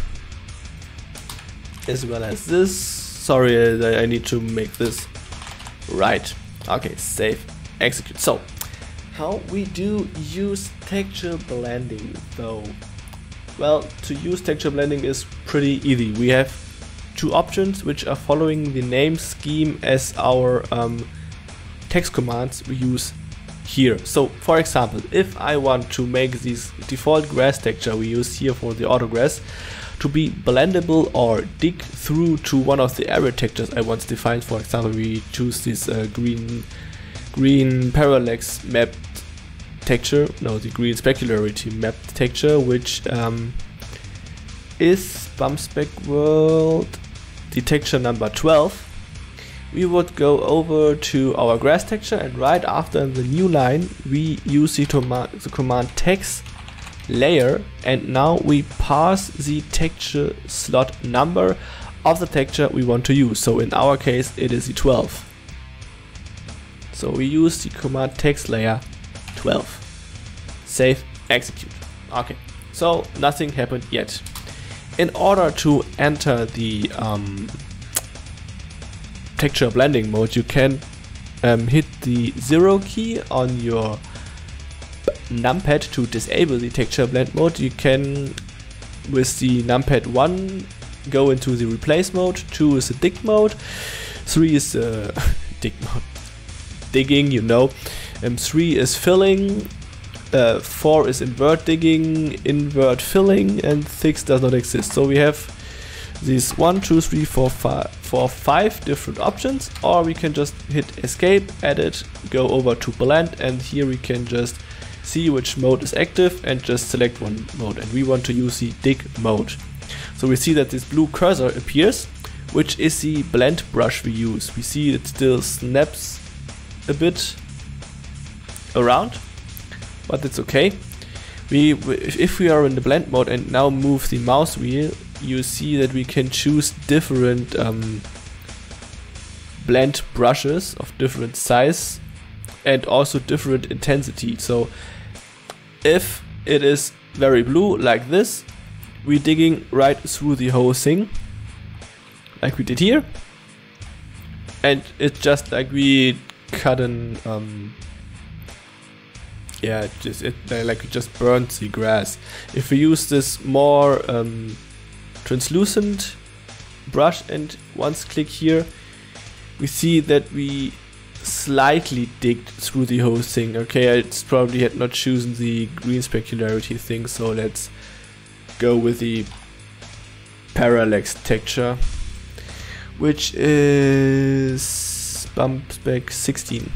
As well as this. Sorry, I, need to make this right. Okay, save, execute. So, how we do use texture blending though? Well, to use texture blending is pretty easy. We have two options which are following the name scheme as our um, text commands we use here. So for example, if I want to make this default grass texture we use here for the autograss to be blendable or dig through to one of the area textures I once defined, for example, we choose this uh, green green parallax mapped texture, no, the green specularity mapped texture, which um, is Bumpspec World the texture number 12, we would go over to our grass texture and right after the new line we use the, the command text layer and now we pass the texture slot number of the texture we want to use. So in our case it is the 12. So we use the command text layer 12. Save, execute. Okay, so nothing happened yet. In order to enter the um, texture blending mode, you can um, hit the zero key on your numpad to disable the texture blend mode. You can, with the numpad 1, go into the replace mode, 2 is the dig mode, 3 is the (laughs) dig mode, digging, you know, and 3 is filling, uh, 4 is invert digging, invert filling, and 6 does not exist. So we have these 1, 2, 3, 4, 5, 4, 5 different options, or we can just hit escape, edit, go over to blend, and here we can just see which mode is active and just select one mode. And we want to use the dig mode. So we see that this blue cursor appears, which is the blend brush we use. We see it still snaps a bit around, but it's okay. We, if we are in the blend mode and now move the mouse wheel, you see that we can choose different um, blend brushes of different size and also different intensity. So if it is very blue like this, we're digging right through the whole thing, like we did here. And it's just like we cut an, um, yeah, just it like we just burned the grass. If we use this more um, translucent brush and once click here, we see that we slightly digged through the whole thing. Okay, I probably had not chosen the green specularity thing, so let's go with the parallax texture, which is bump spec 16.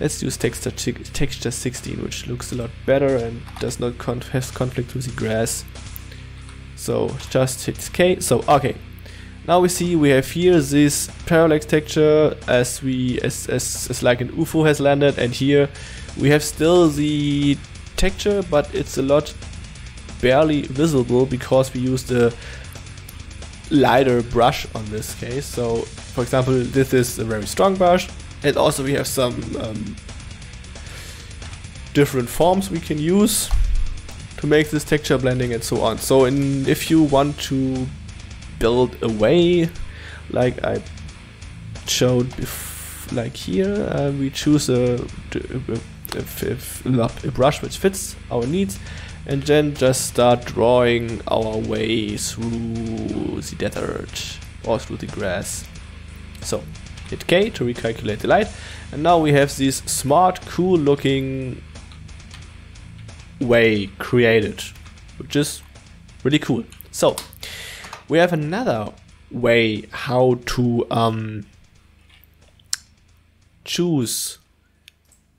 Let's use texture texture 16, which looks a lot better and does not conf has conflict with the grass. So just hit K. So okay, now we see we have here this parallax texture as we as, as, as like an UFO has landed and here we have still the texture but it's a lot barely visible because we use the lighter brush on this case. So for example this is a very strong brush and also we have some um, different forms we can use to make this texture blending and so on. So in, if you want to build a way like I showed like here uh, we choose a, a, a, a, brush which fits our needs and then just start drawing our way through the desert or through the grass so hit K to recalculate the light and now we have this smart cool looking way created which is really cool. So we have another way how to um, choose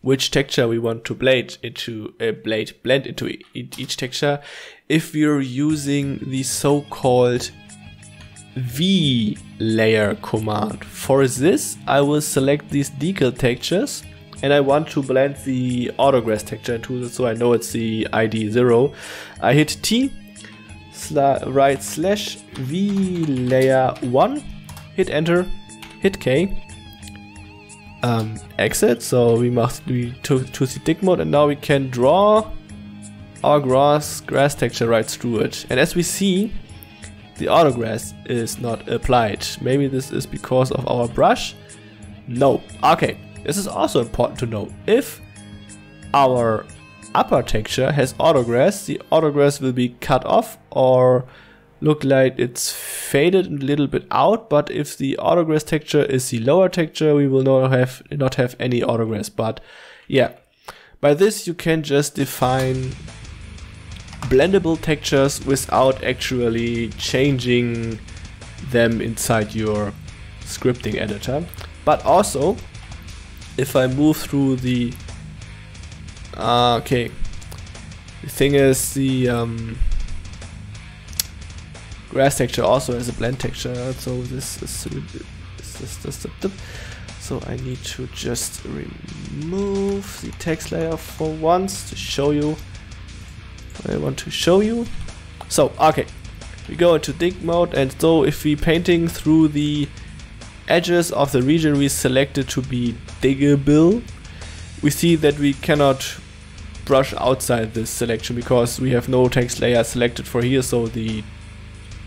which texture we want to blade into a uh, blade blend into each texture. If we're using the so-called V layer command. For this I will select these decal textures and I want to blend the autograss texture into it so I know it's the ID 0. I hit T sla right slash v layer 1, hit enter, hit K, um, exit, so we must we took choose the dig mode and now we can draw our grass grass texture right through it. And as we see, the autograss is not applied. Maybe this is because of our brush? No. Okay, this is also important to know. If our upper texture has autograss, the autograss will be cut off or look like it's faded a little bit out but if the autograss texture is the lower texture we will not have not have any autograss but yeah by this you can just define blendable textures without actually changing them inside your scripting editor but also if I move through the uh, okay. The thing is, the um, grass texture also has a blend texture, so this is this, this, this, so I need to just remove the text layer for once to show you I want to show you. So, okay, we go into dig mode and so if we painting through the edges of the region we selected to be diggable, we see that we cannot brush outside this selection because we have no text layer selected for here so the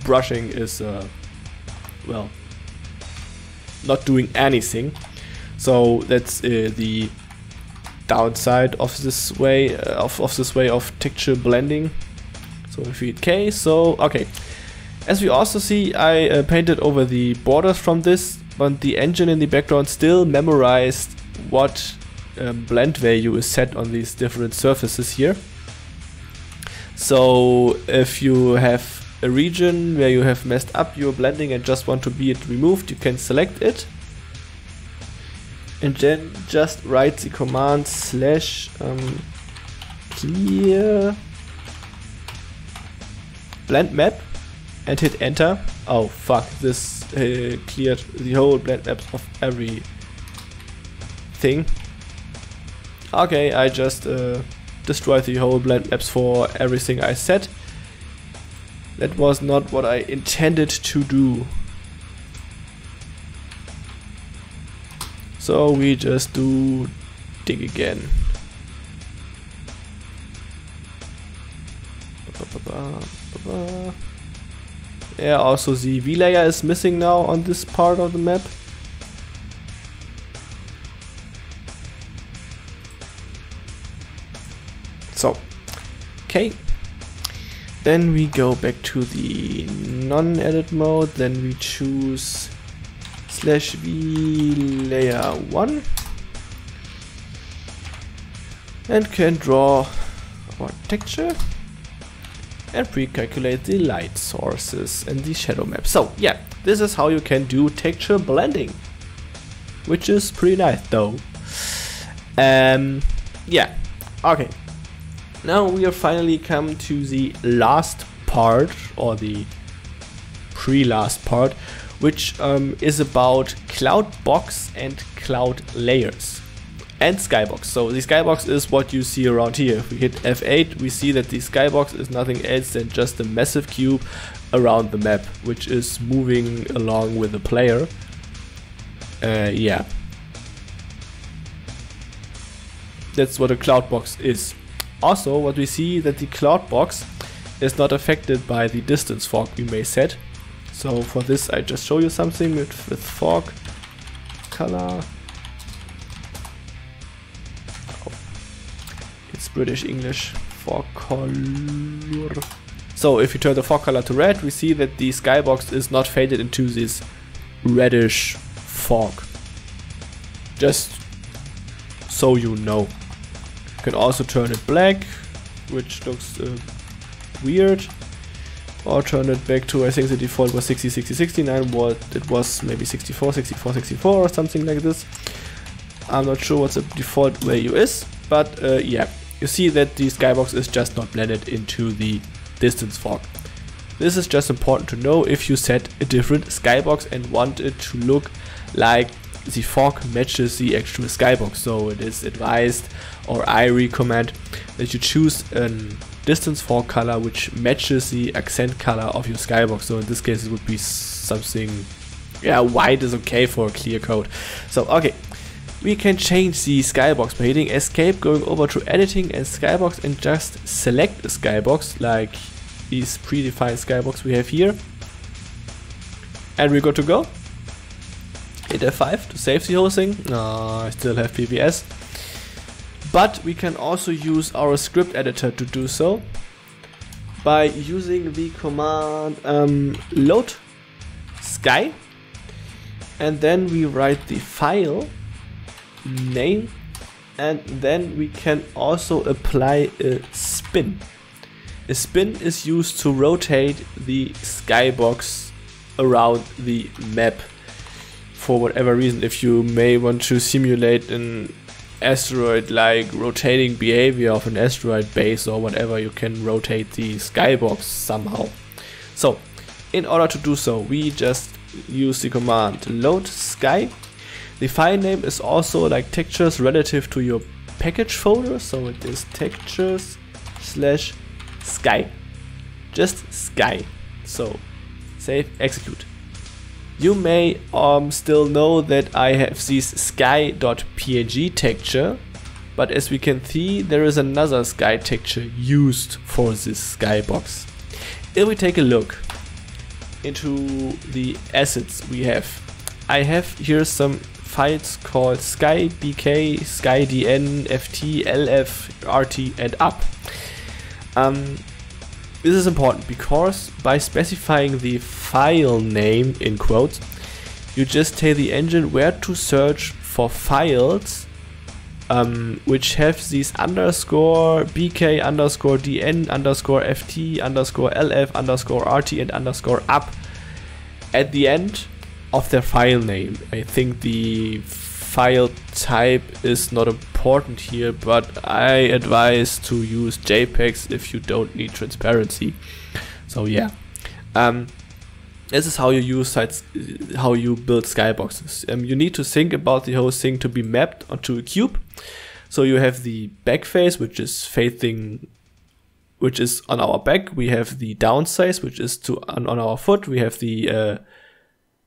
brushing is uh, well not doing anything. So that's uh, the downside of this way uh, of, of this way of texture blending. So if we hit K so okay. As we also see I uh, painted over the borders from this but the engine in the background still memorized what um, blend value is set on these different surfaces here. So if you have a region where you have messed up your blending and just want to be it removed, you can select it. And then just write the command slash um, clear blend map and hit enter. Oh fuck, this uh, cleared the whole blend map of every thing. Okay, I just uh, destroyed the whole blend maps for everything I said. That was not what I intended to do. So we just do dig again. Yeah, also the V layer is missing now on this part of the map. So, okay. Then we go back to the non-edit mode, then we choose slash v layer 1 and can draw our texture and pre-calculate the light sources and the shadow map. So yeah, this is how you can do texture blending, which is pretty nice though. Um, yeah, okay. Now we have finally come to the last part, or the pre-last part, which um, is about cloud box and Cloud Layers and Skybox. So the Skybox is what you see around here. If we hit F8, we see that the Skybox is nothing else than just a massive cube around the map, which is moving along with the player. Uh, yeah. That's what a cloud box is. Also, what we see that the cloud box is not affected by the distance fog we may set. So for this I just show you something with, with fog color British English for color. So if you turn the fog color to red, we see that the skybox is not faded into this reddish fog. Just so you know. You can also turn it black, which looks uh, weird. Or turn it back to, I think the default was 60, 60, 69, what it was maybe 64, 64, 64 or something like this. I'm not sure what the default value is, but uh, yeah, you see that the skybox is just not blended into the distance fog. This is just important to know if you set a different skybox and want it to look like the fog matches the actual skybox. So it is advised or I recommend that you choose a distance fog color which matches the accent color of your skybox. So in this case it would be something, yeah, white is okay for a clear coat. So okay, we can change the skybox by hitting escape, going over to editing and skybox and just select a skybox like these predefined skybox we have here. And we're good to go. Hit F5 to save the whole thing. No, I still have PBS. But we can also use our script editor to do so by using the command um, load sky and then we write the file name and then we can also apply a spin. A spin is used to rotate the skybox around the map for whatever reason. If you may want to simulate an asteroid like rotating behavior of an asteroid base or whatever, you can rotate the skybox somehow. So in order to do so, we just use the command load sky the file name is also like textures relative to your package folder, so it is textures slash sky. Just sky. So save, execute. You may um, still know that I have this sky.png texture, but as we can see, there is another sky texture used for this skybox. If we take a look into the assets we have, I have here some files called skybk, skydn, ft, lf, rt and up. Um, this is important because by specifying the file name in quotes, you just tell the engine where to search for files um, which have these underscore bk underscore dn underscore ft underscore lf underscore rt and underscore up at the end of their file name. I think the file type is not important here, but I advise to use JPEGs if you don't need transparency. So yeah, um, this is how you use sites, how you build skyboxes. Um, you need to think about the whole thing to be mapped onto a cube. So you have the back face, which is facing which is on our back. We have the down size, which is to on, on our foot. We have the uh,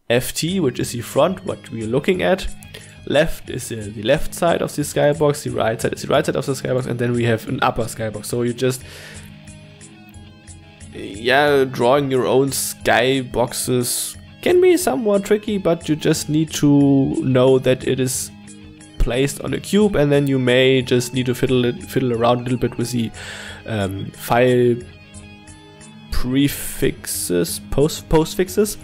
FT, which is the front, what we're looking at. Left is uh, the left side of the skybox, the right side is the right side of the skybox, and then we have an upper skybox. So you just, yeah, drawing your own skyboxes can be somewhat tricky, but you just need to know that it is placed on a cube, and then you may just need to fiddle it, fiddle around a little bit with the um, file prefixes, post postfixes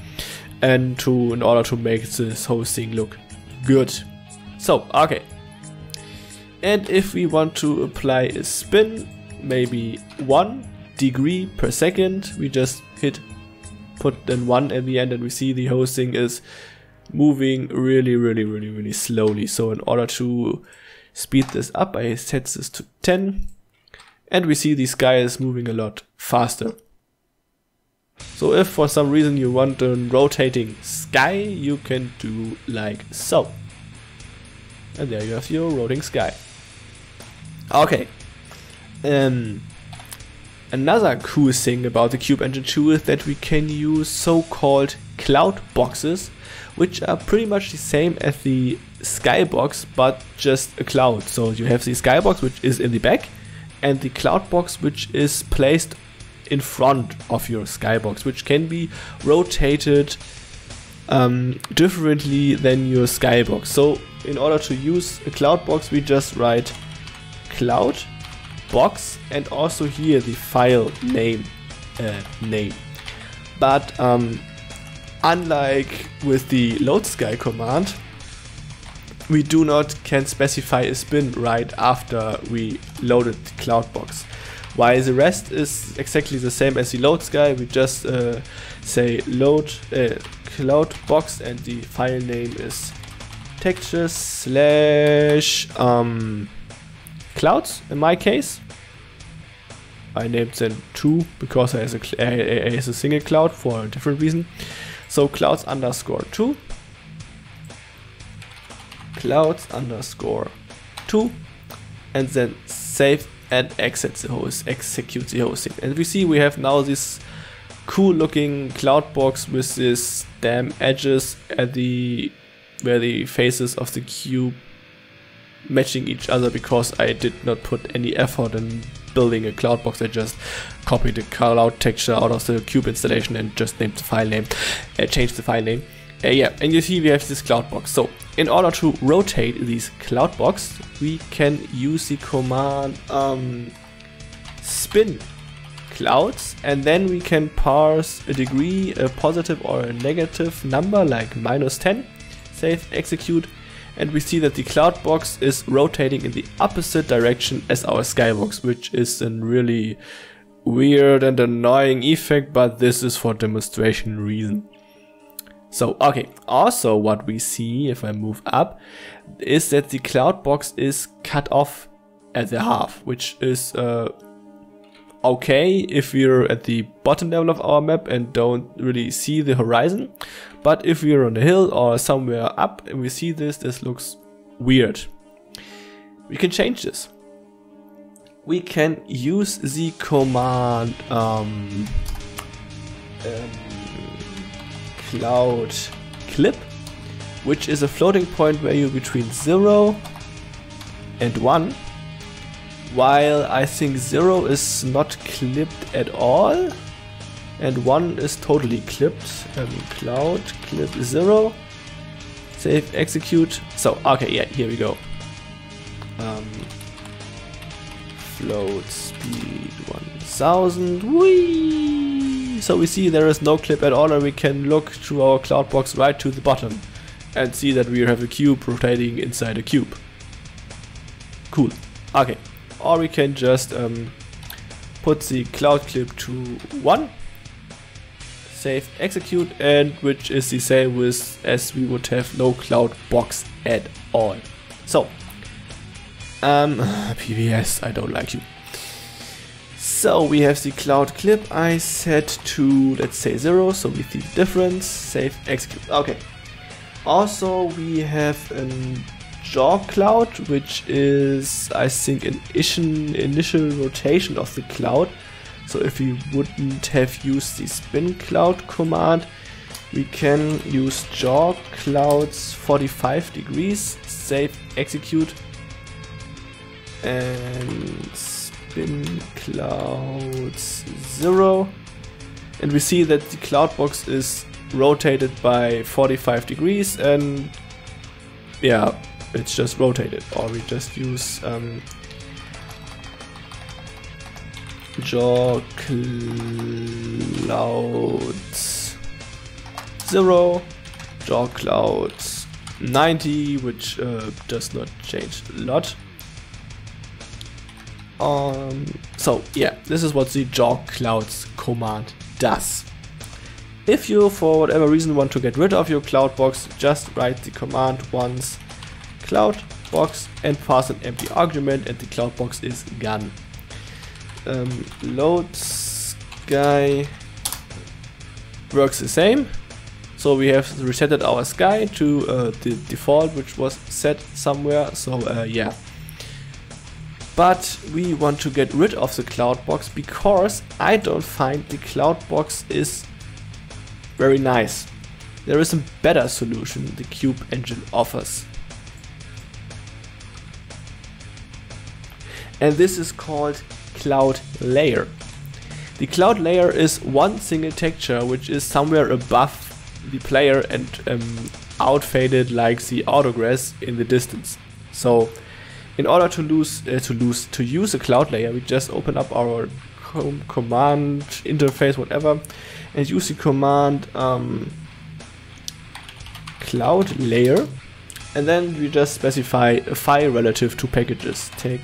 and to in order to make this whole thing look good. So, okay. And if we want to apply a spin, maybe one degree per second, we just hit put then one at the end and we see the whole thing is moving really, really, really, really slowly. So in order to speed this up, I set this to 10 and we see the sky is moving a lot faster. So if for some reason you want a rotating sky, you can do like so. And there you have your rotating sky. Okay. Um, another cool thing about the Cube Engine 2 is that we can use so-called cloud boxes, which are pretty much the same as the skybox, but just a cloud. So you have the skybox, which is in the back, and the cloud box, which is placed in front of your skybox, which can be rotated um, differently than your skybox. So in order to use a cloud box, we just write cloud box and also here the file name uh, name. But um, unlike with the load sky command, we do not can specify a spin right after we loaded cloud box. While the rest is exactly the same as the load sky, we just uh, say load uh, cloud box and the file name is textures slash um, clouds in my case. I named them two because I has has a single cloud for a different reason. So clouds underscore two. Clouds underscore two. And then save and exit the host, execute the hosting. And we see we have now this cool looking cloud box with this damn edges at the where the faces of the cube matching each other because I did not put any effort in building a cloud box. I just copied the cloud texture out of the cube installation and just named the file name, uh, changed the file name. Uh, yeah, and you see we have this cloud box. So in order to rotate these cloud box, we can use the command um, spin clouds and then we can parse a degree, a positive or a negative number like minus 10, save, execute, and we see that the cloud box is rotating in the opposite direction as our skybox, which is a really weird and annoying effect, but this is for demonstration reason. So, okay, also what we see, if I move up, is that the cloud box is cut off at the half, which is uh, okay if we're at the bottom level of our map and don't really see the horizon. But if we're on a hill or somewhere up and we see this, this looks weird. We can change this. We can use the command um, um, cloud clip, which is a floating point value between 0 and 1 while I think 0 is not clipped at all and 1 is totally clipped. Um, cloud clip 0, save, execute. So, okay, yeah, here we go. Um, float speed 1000. Whee! So we see there is no clip at all and we can look through our cloud box right to the bottom and see that we have a cube rotating inside a cube. Cool. Okay, or we can just um, put the cloud clip to 1 save execute and which is the same with as we would have no cloud box at all so um (laughs) PBS I don't like you so we have the cloud clip I set to let's say 0 so we see the difference. Save execute. Okay. Also we have an yaw cloud, which is, I think, an initial rotation of the cloud. So if we wouldn't have used the spin cloud command, we can use yaw clouds 45 degrees, save, execute, and spin clouds 0. And we see that the cloud box is rotated by 45 degrees and yeah, it's just rotated. Or we just use um, yaw clouds 0 yaw clouds 90 which uh, does not change a lot Um, so yeah, this is what the jog clouds command does. If you, for whatever reason, want to get rid of your cloud box, just write the command once cloud box and pass an empty argument and the cloud box is gone. Um, load sky works the same. So we have resetted our sky to uh, the default which was set somewhere. So uh, yeah. But we want to get rid of the cloud box because I don't find the cloud box is very nice. There is a better solution the Cube engine offers. And this is called Cloud Layer. The cloud layer is one single texture which is somewhere above the player and um, outfaded like the autograss in the distance. So in order to lose uh, to lose to use a cloud layer, we just open up our com command interface, whatever, and use the command um, cloud layer, and then we just specify a file relative to packages. Take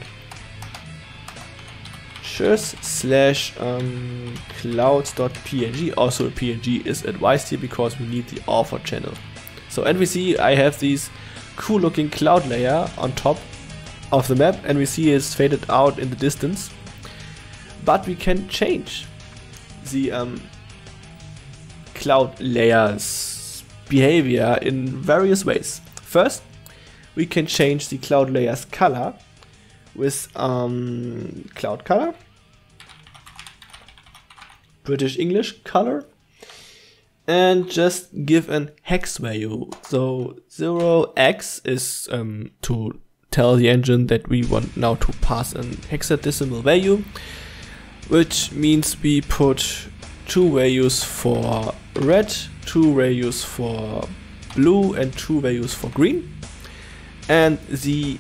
pictures slash um, clouds.png. Also, PNG is advised here because we need the alpha channel. So, and we see I have this cool looking cloud layer on top of the map, and we see it's faded out in the distance. But we can change the um, cloud layer's behavior in various ways. First, we can change the cloud layer's color with um, cloud color British English color and just give an hex value. So 0x is um, to tell the engine that we want now to pass an hexadecimal value, which means we put two values for red, two values for blue, and two values for green. And the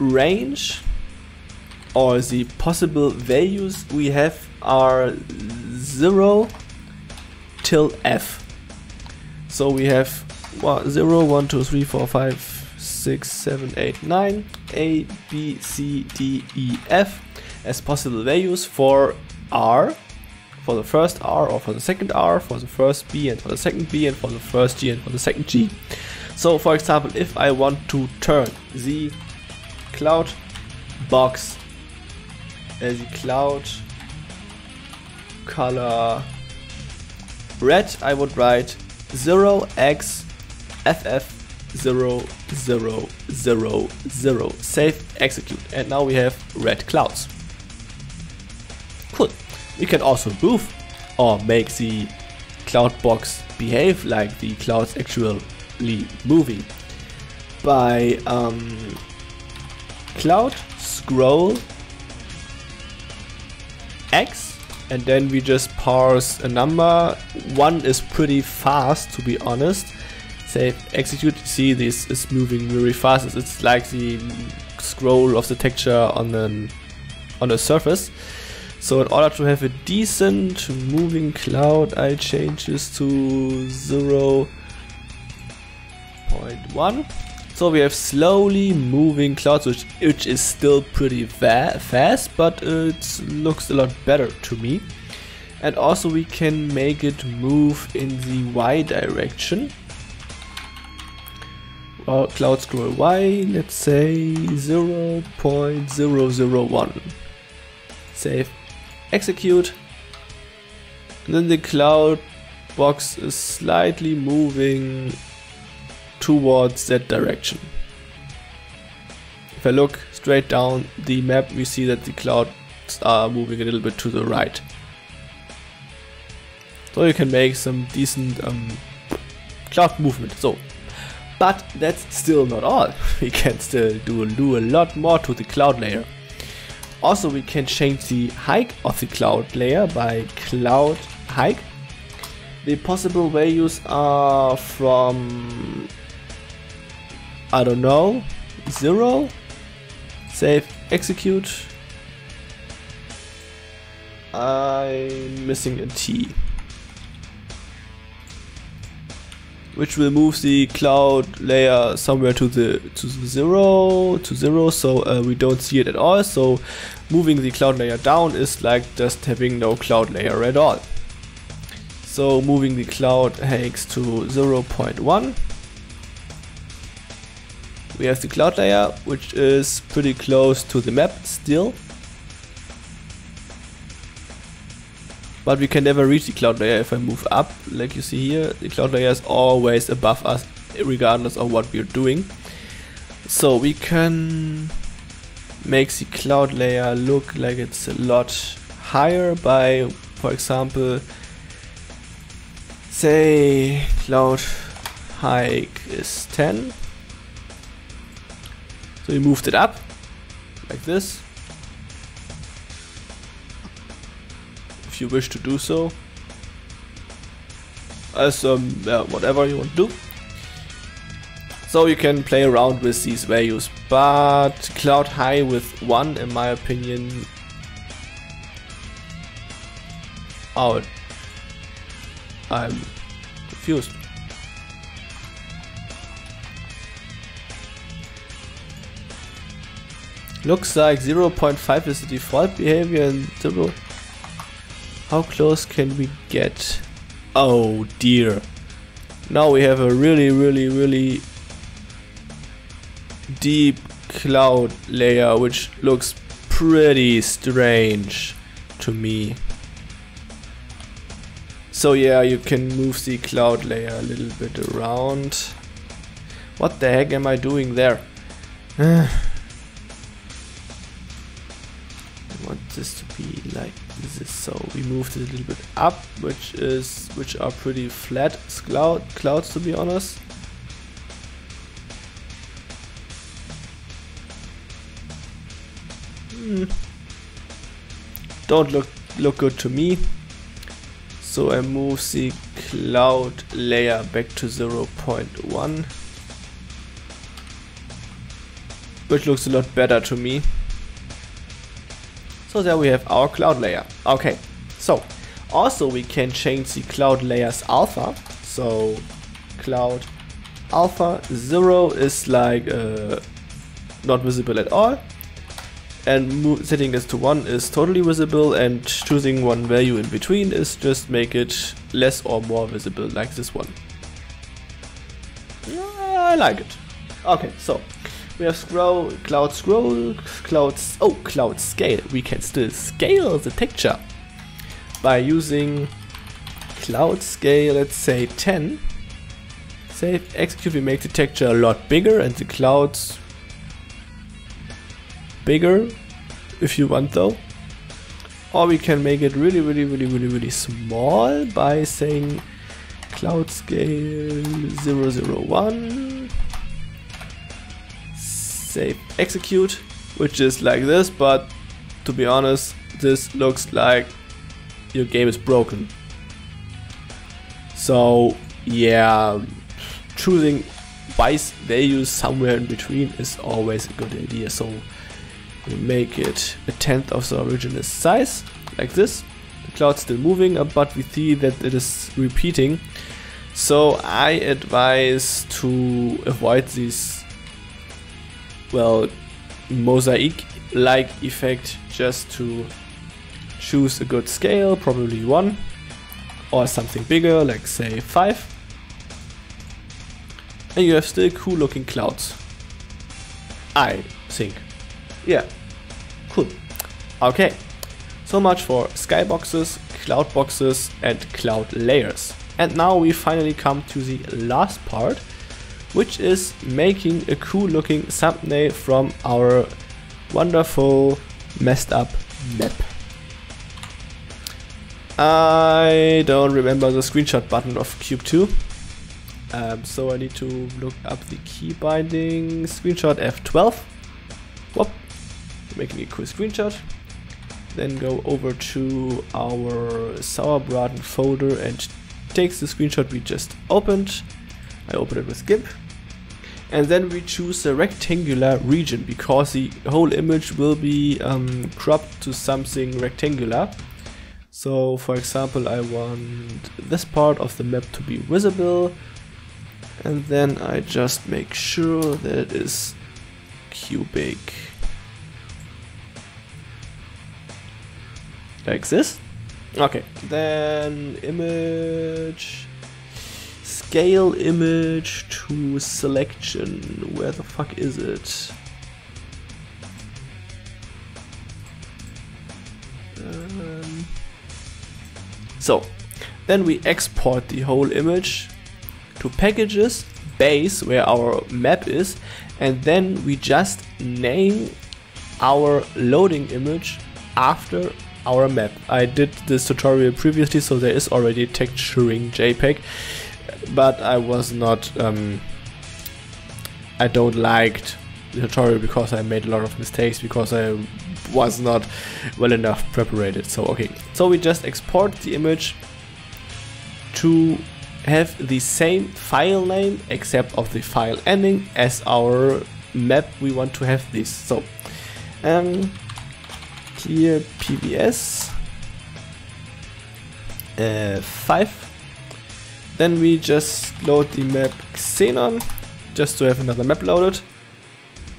range or the possible values we have are 0 till F. So we have well, 0, 1, 2, 3, 4, 5, 6, 7, 8, 9, A, B, C, D, E, F as possible values for R, for the first R or for the second R, for the first B and for the second B and for the first G and for the second G. So for example, if I want to turn the cloud box, uh, the cloud color red, I would write 0x ff 0 0 0 0 save execute. And now we have red clouds. Cool. We can also move or make the cloud box behave like the clouds actually moving. By um, cloud scroll x and then we just parse a number. One is pretty fast to be honest. Say execute, see this is moving very fast. It's like the scroll of the texture on an on a surface. So in order to have a decent moving cloud, I change this to 0 0.1. So we have slowly moving clouds, which, which is still pretty fa fast, but it looks a lot better to me. And also we can make it move in the Y direction. Well, cloud scroll Y, let's say 0 0.001. Save, execute. And then the cloud box is slightly moving towards that direction. If I look straight down the map, we see that the clouds are moving a little bit to the right. So you can make some decent um, cloud movement. So, but that's still not all. (laughs) We can still do, do a lot more to the cloud layer. Also, we can change the height of the cloud layer by cloud height. The possible values are from I don't know, zero, save, execute. I'm missing a T. which will move the cloud layer somewhere to the to the zero to zero so uh, we don't see it at all. So moving the cloud layer down is like just having no cloud layer at all. So moving the cloud hex to 0.1 we have the cloud layer which is pretty close to the map still but we can never reach the cloud layer if I move up like you see here. The cloud layer is always above us regardless of what we're doing. So we can make the cloud layer look like it's a lot higher by for example say cloud height is 10 so we moved it up like this if you wish to do so. As um, yeah, whatever you want to do. So you can play around with these values, but Cloud High with 1 in my opinion out. I'm confused. Looks like 0.5 is the default behavior and 0 how close can we get? Oh dear. Now we have a really, really, really deep cloud layer which looks pretty strange to me. So yeah, you can move the cloud layer a little bit around. What the heck am I doing there? (sighs) I want this to be like this so we moved it a little bit up which is which are pretty flat cloud clouds to be honest. Hmm. don't look look good to me. So I move the cloud layer back to 0.1 which looks a lot better to me so there we have our cloud layer. Okay, so also we can change the cloud layers alpha. So cloud alpha 0 is like uh, not visible at all. And setting this to 1 is totally visible and choosing one value in between is just make it less or more visible like this one. I like it. Okay, so we have scroll, cloud scroll, clouds, oh, cloud scale. We can still scale the texture by using cloud scale, let's say 10. Save, execute, we make the texture a lot bigger and the clouds bigger if you want though. Or we can make it really, really, really, really, really small by saying cloud scale 001 save execute, which is like this, but to be honest, this looks like your game is broken. So yeah, choosing wise values somewhere in between is always a good idea. So we make it a tenth of the original size, like this. The cloud's still moving, uh, but we see that it is repeating. So I advise to avoid these well, mosaic-like effect just to choose a good scale, probably 1, or something bigger, like say 5. And you have still cool looking clouds. I think. Yeah, cool. Okay, so much for skyboxes, cloud boxes and cloud layers. And now we finally come to the last part, which is making a cool looking thumbnail from our wonderful messed up map. I don't remember the screenshot button of Cube 2. Um, so I need to look up the key binding screenshot F12. Whoop, making a cool screenshot. Then go over to our Sauerbraten folder and takes the screenshot we just opened. I open it with GIMP and then we choose a rectangular region because the whole image will be um, cropped to something rectangular. So for example I want this part of the map to be visible. And then I just make sure that it is cubic. Like this. Okay. Then image scale image to selection. Where the fuck is it? Um, so then we export the whole image to packages base where our map is and then we just name our loading image after our map. I did this tutorial previously so there is already texturing JPEG but I was not um, I don't liked the tutorial because I made a lot of mistakes because I was not well enough prepared. So okay, so we just export the image to have the same file name except of the file ending as our map we want to have this. So um, here PBS uh, 5 then we just load the map Xenon just to have another map loaded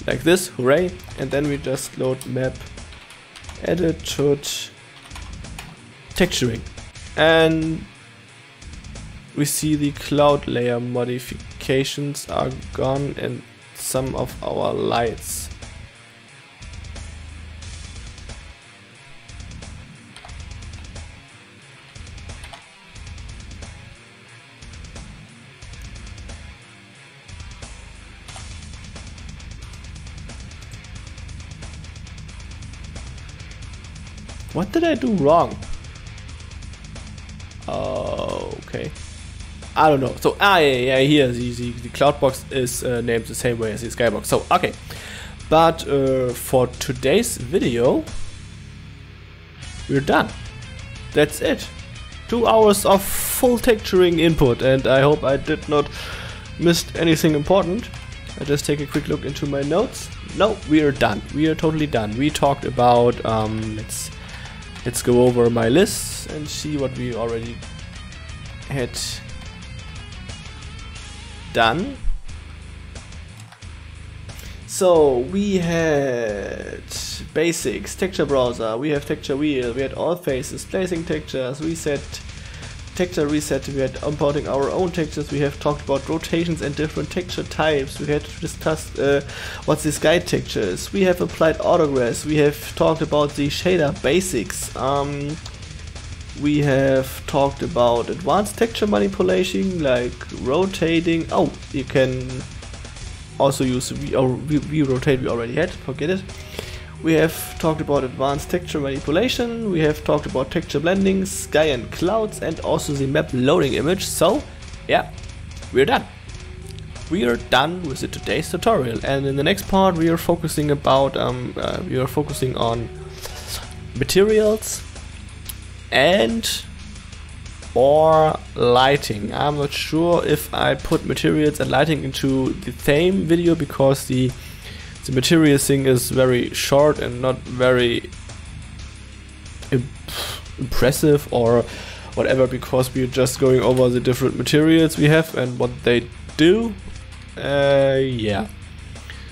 like this, hooray and then we just load map edited texturing and we see the cloud layer modifications are gone and some of our lights. Did I do wrong? Oh, okay. I don't know. So, ah, yeah, yeah here the, the, the Cloudbox is uh, named the same way as the Skybox. So, okay. But uh, for today's video, we're done. That's it. Two hours of full texturing input, and I hope I did not miss anything important. I just take a quick look into my notes. No, we are done. We are totally done. We talked about, um, let's, let's go over my list and see what we already had done. So we had basics, texture browser, we have texture wheel, we had all faces, placing textures, we set texture reset, we had importing our own textures, we have talked about rotations and different texture types, we had discussed uh, what this guide texture is, we have applied autograss, we have talked about the shader basics, um, we have talked about advanced texture manipulation like rotating. Oh, you can also use V, oh, rotate we already had, forget it. We have talked about advanced texture manipulation, we have talked about texture blending, sky and clouds and also the map loading image. So yeah, we're done. We are done with the today's tutorial and in the next part we are focusing about um, uh, we are focusing on materials and or lighting. I'm not sure if I put materials and lighting into the same video because the the materials thing is very short and not very imp impressive or whatever because we're just going over the different materials we have and what they do. Uh, yeah.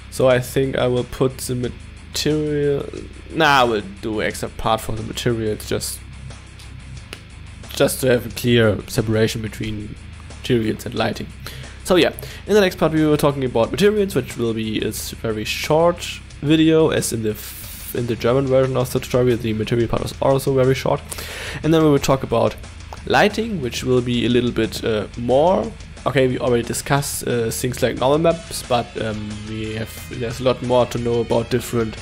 So I think I will put the material. Nah, I will do extra part for the materials just just to have a clear separation between materials and lighting. So yeah, in the next part we were talking about materials, which will be a very short video, as in the in the German version of the tutorial, the material part was also very short. And then we will talk about lighting, which will be a little bit uh, more. Okay, we already discussed uh, things like normal maps, but um, we have there's a lot more to know about different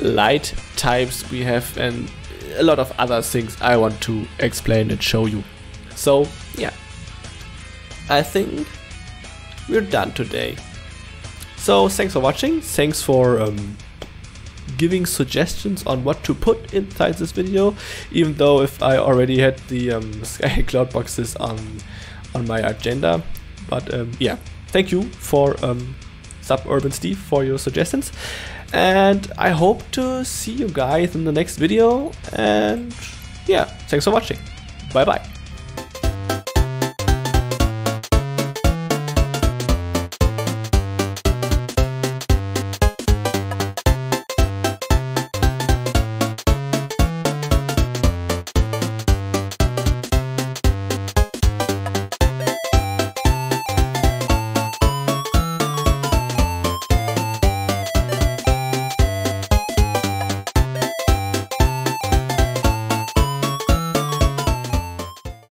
light types we have and a lot of other things I want to explain and show you. So yeah, I think we're done today. So thanks for watching, thanks for um, giving suggestions on what to put inside this video, even though if I already had the um, (laughs) Sky Cloud boxes on, on my agenda. But um, yeah, thank you for um, Suburban Steve for your suggestions. And I hope to see you guys in the next video. And yeah, thanks for watching. Bye bye.